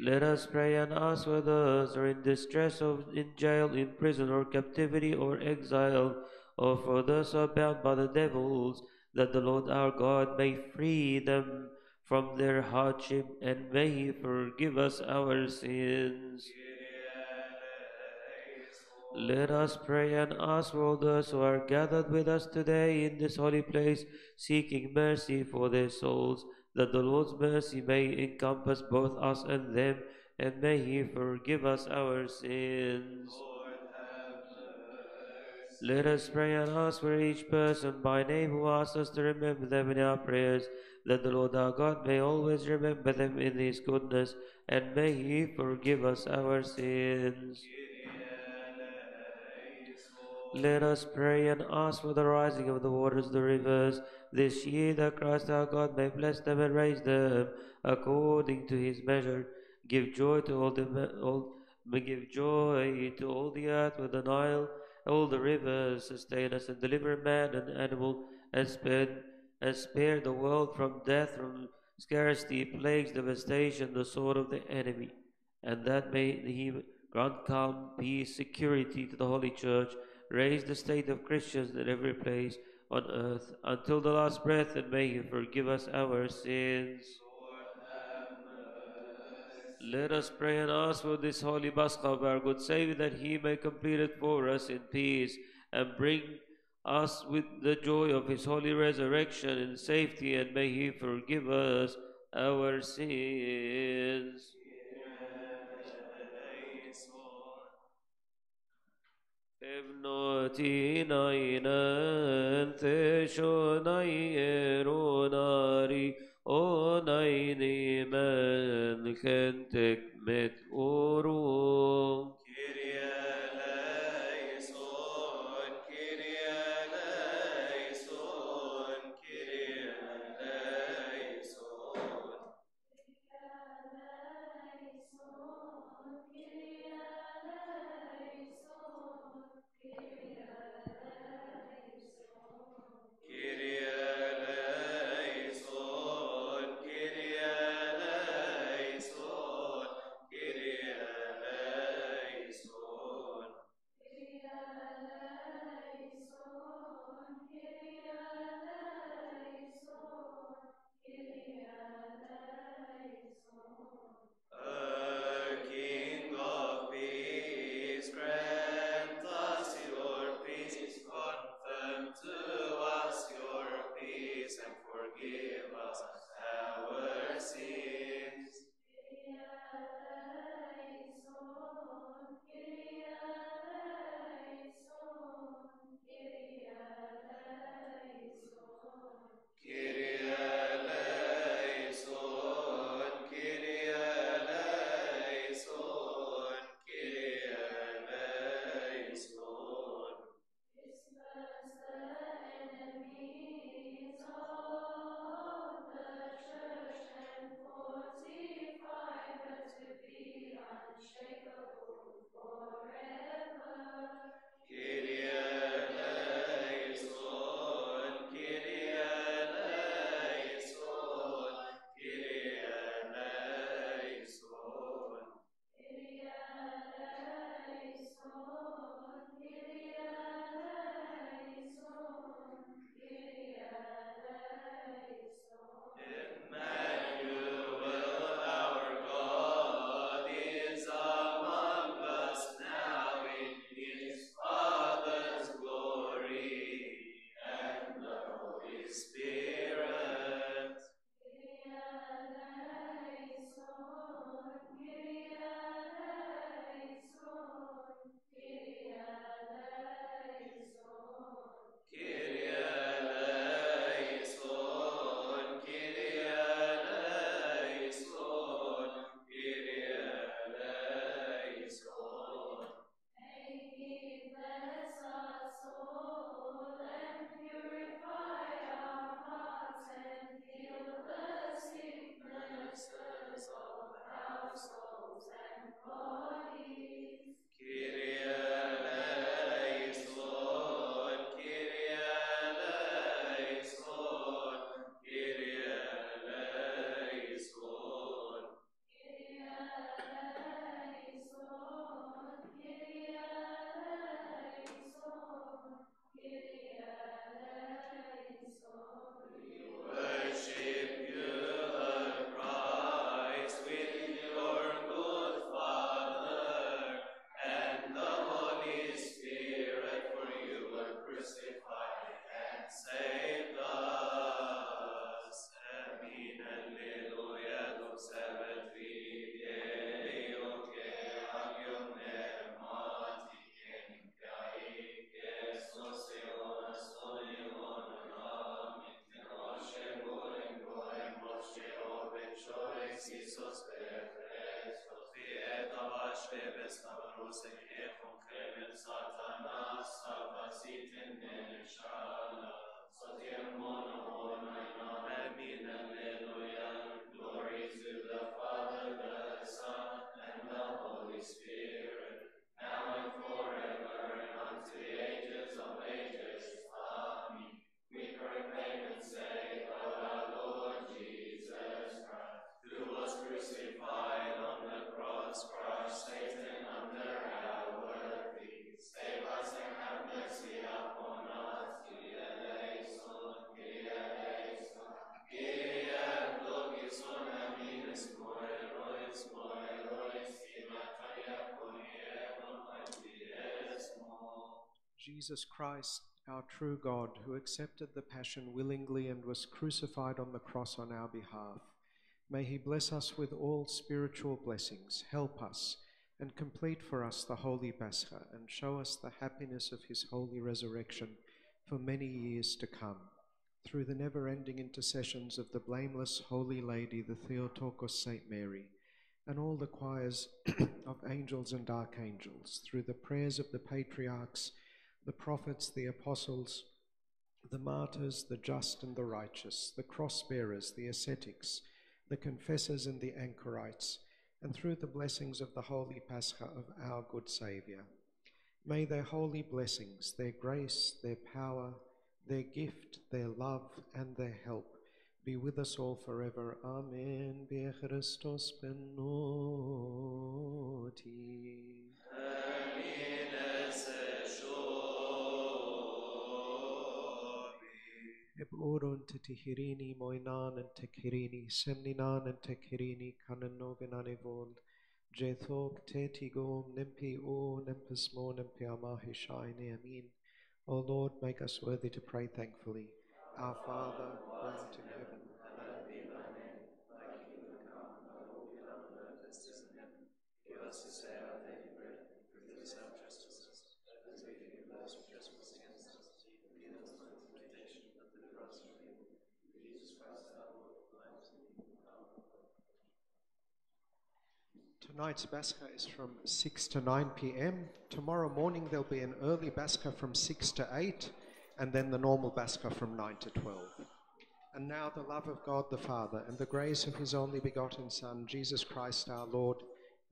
Let us pray and ask for those who are in distress, or in jail, in prison, or captivity, or exile, or for those who are bound by the devils, that the Lord our God may free them from their hardship, and may He forgive us our sins. Let us pray and ask for those who are gathered with us today in this holy place, seeking mercy for their souls, that the Lord's mercy may encompass both us and them, and may He forgive us our sins. Let us pray and ask for each person by name who asks us to remember them in our prayers, that the Lord our God may always remember them in His goodness, and may He forgive us our sins. Let us pray and ask for the rising of the waters of the rivers this year, that Christ our God may bless them and raise them according to his measure. Give joy to all the all, give joy to all the earth with the Nile, all the rivers sustain us and deliver man and animal, and spare and spare the world from death, from scarcity, plagues, devastation, the sword of the enemy. And that may he grant calm, peace, security to the Holy Church raise the state of Christians in every place on earth until the last breath, and may He forgive us our sins. Let us pray and ask for this holy Pascha of our good Savior, that He may complete it for us in peace and bring us with the joy of His holy resurrection in safety, and may He forgive us our sins. onayni men kentek met oru orum. Stebes Tabarose Echon Kreven Satanas Savasitin Jesus Christ, our true God, who accepted the passion willingly and was crucified on the cross on our behalf, may he bless us with all spiritual blessings, help us, and complete for us the holy Pascha, and show us the happiness of his holy resurrection for many years to come. Through the never ending intercessions of the blameless Holy Lady, the Theotokos Saint Mary, and all the choirs of angels and archangels, through the prayers of the patriarchs, the prophets, the apostles, the martyrs, the just and the righteous, the cross bearers, the ascetics, the confessors and the anchorites, and through the blessings of the holy Pascha of our good Saviour. May their holy blessings, their grace, their power, their gift, their love, and their help be with us all forever. Amen. Be Christos benoti. Eb oron te tihirini moinan and tekirini semninan and te kirini kananogan vol. Jethok te tigom nempi o nempus mo nempi amahi shine. O Lord, make us worthy to pray thankfully. Our Father, hallowed be thy name. Thy kingdom come, thy will be done on earth as it is in heaven. Give us this day our daily bread, forgive us our trespasses, as we forgive those who trespass against us. Lead us not into temptation, but deliver us from evil. Through Jesus Christ our Lord, thine is the kingdom, power, and glory. Tonight's Pascha is from 6 to 9 p.m. Tomorrow morning there'll be an early Pascha from 6 to 8, and then the normal Pascha from 9 to 12. And now the love of God the Father, and the grace of his only begotten Son, Jesus Christ our Lord,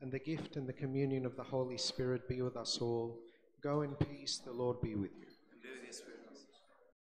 and the gift and the communion of the Holy Spirit be with us all. Go in peace, the Lord be with you.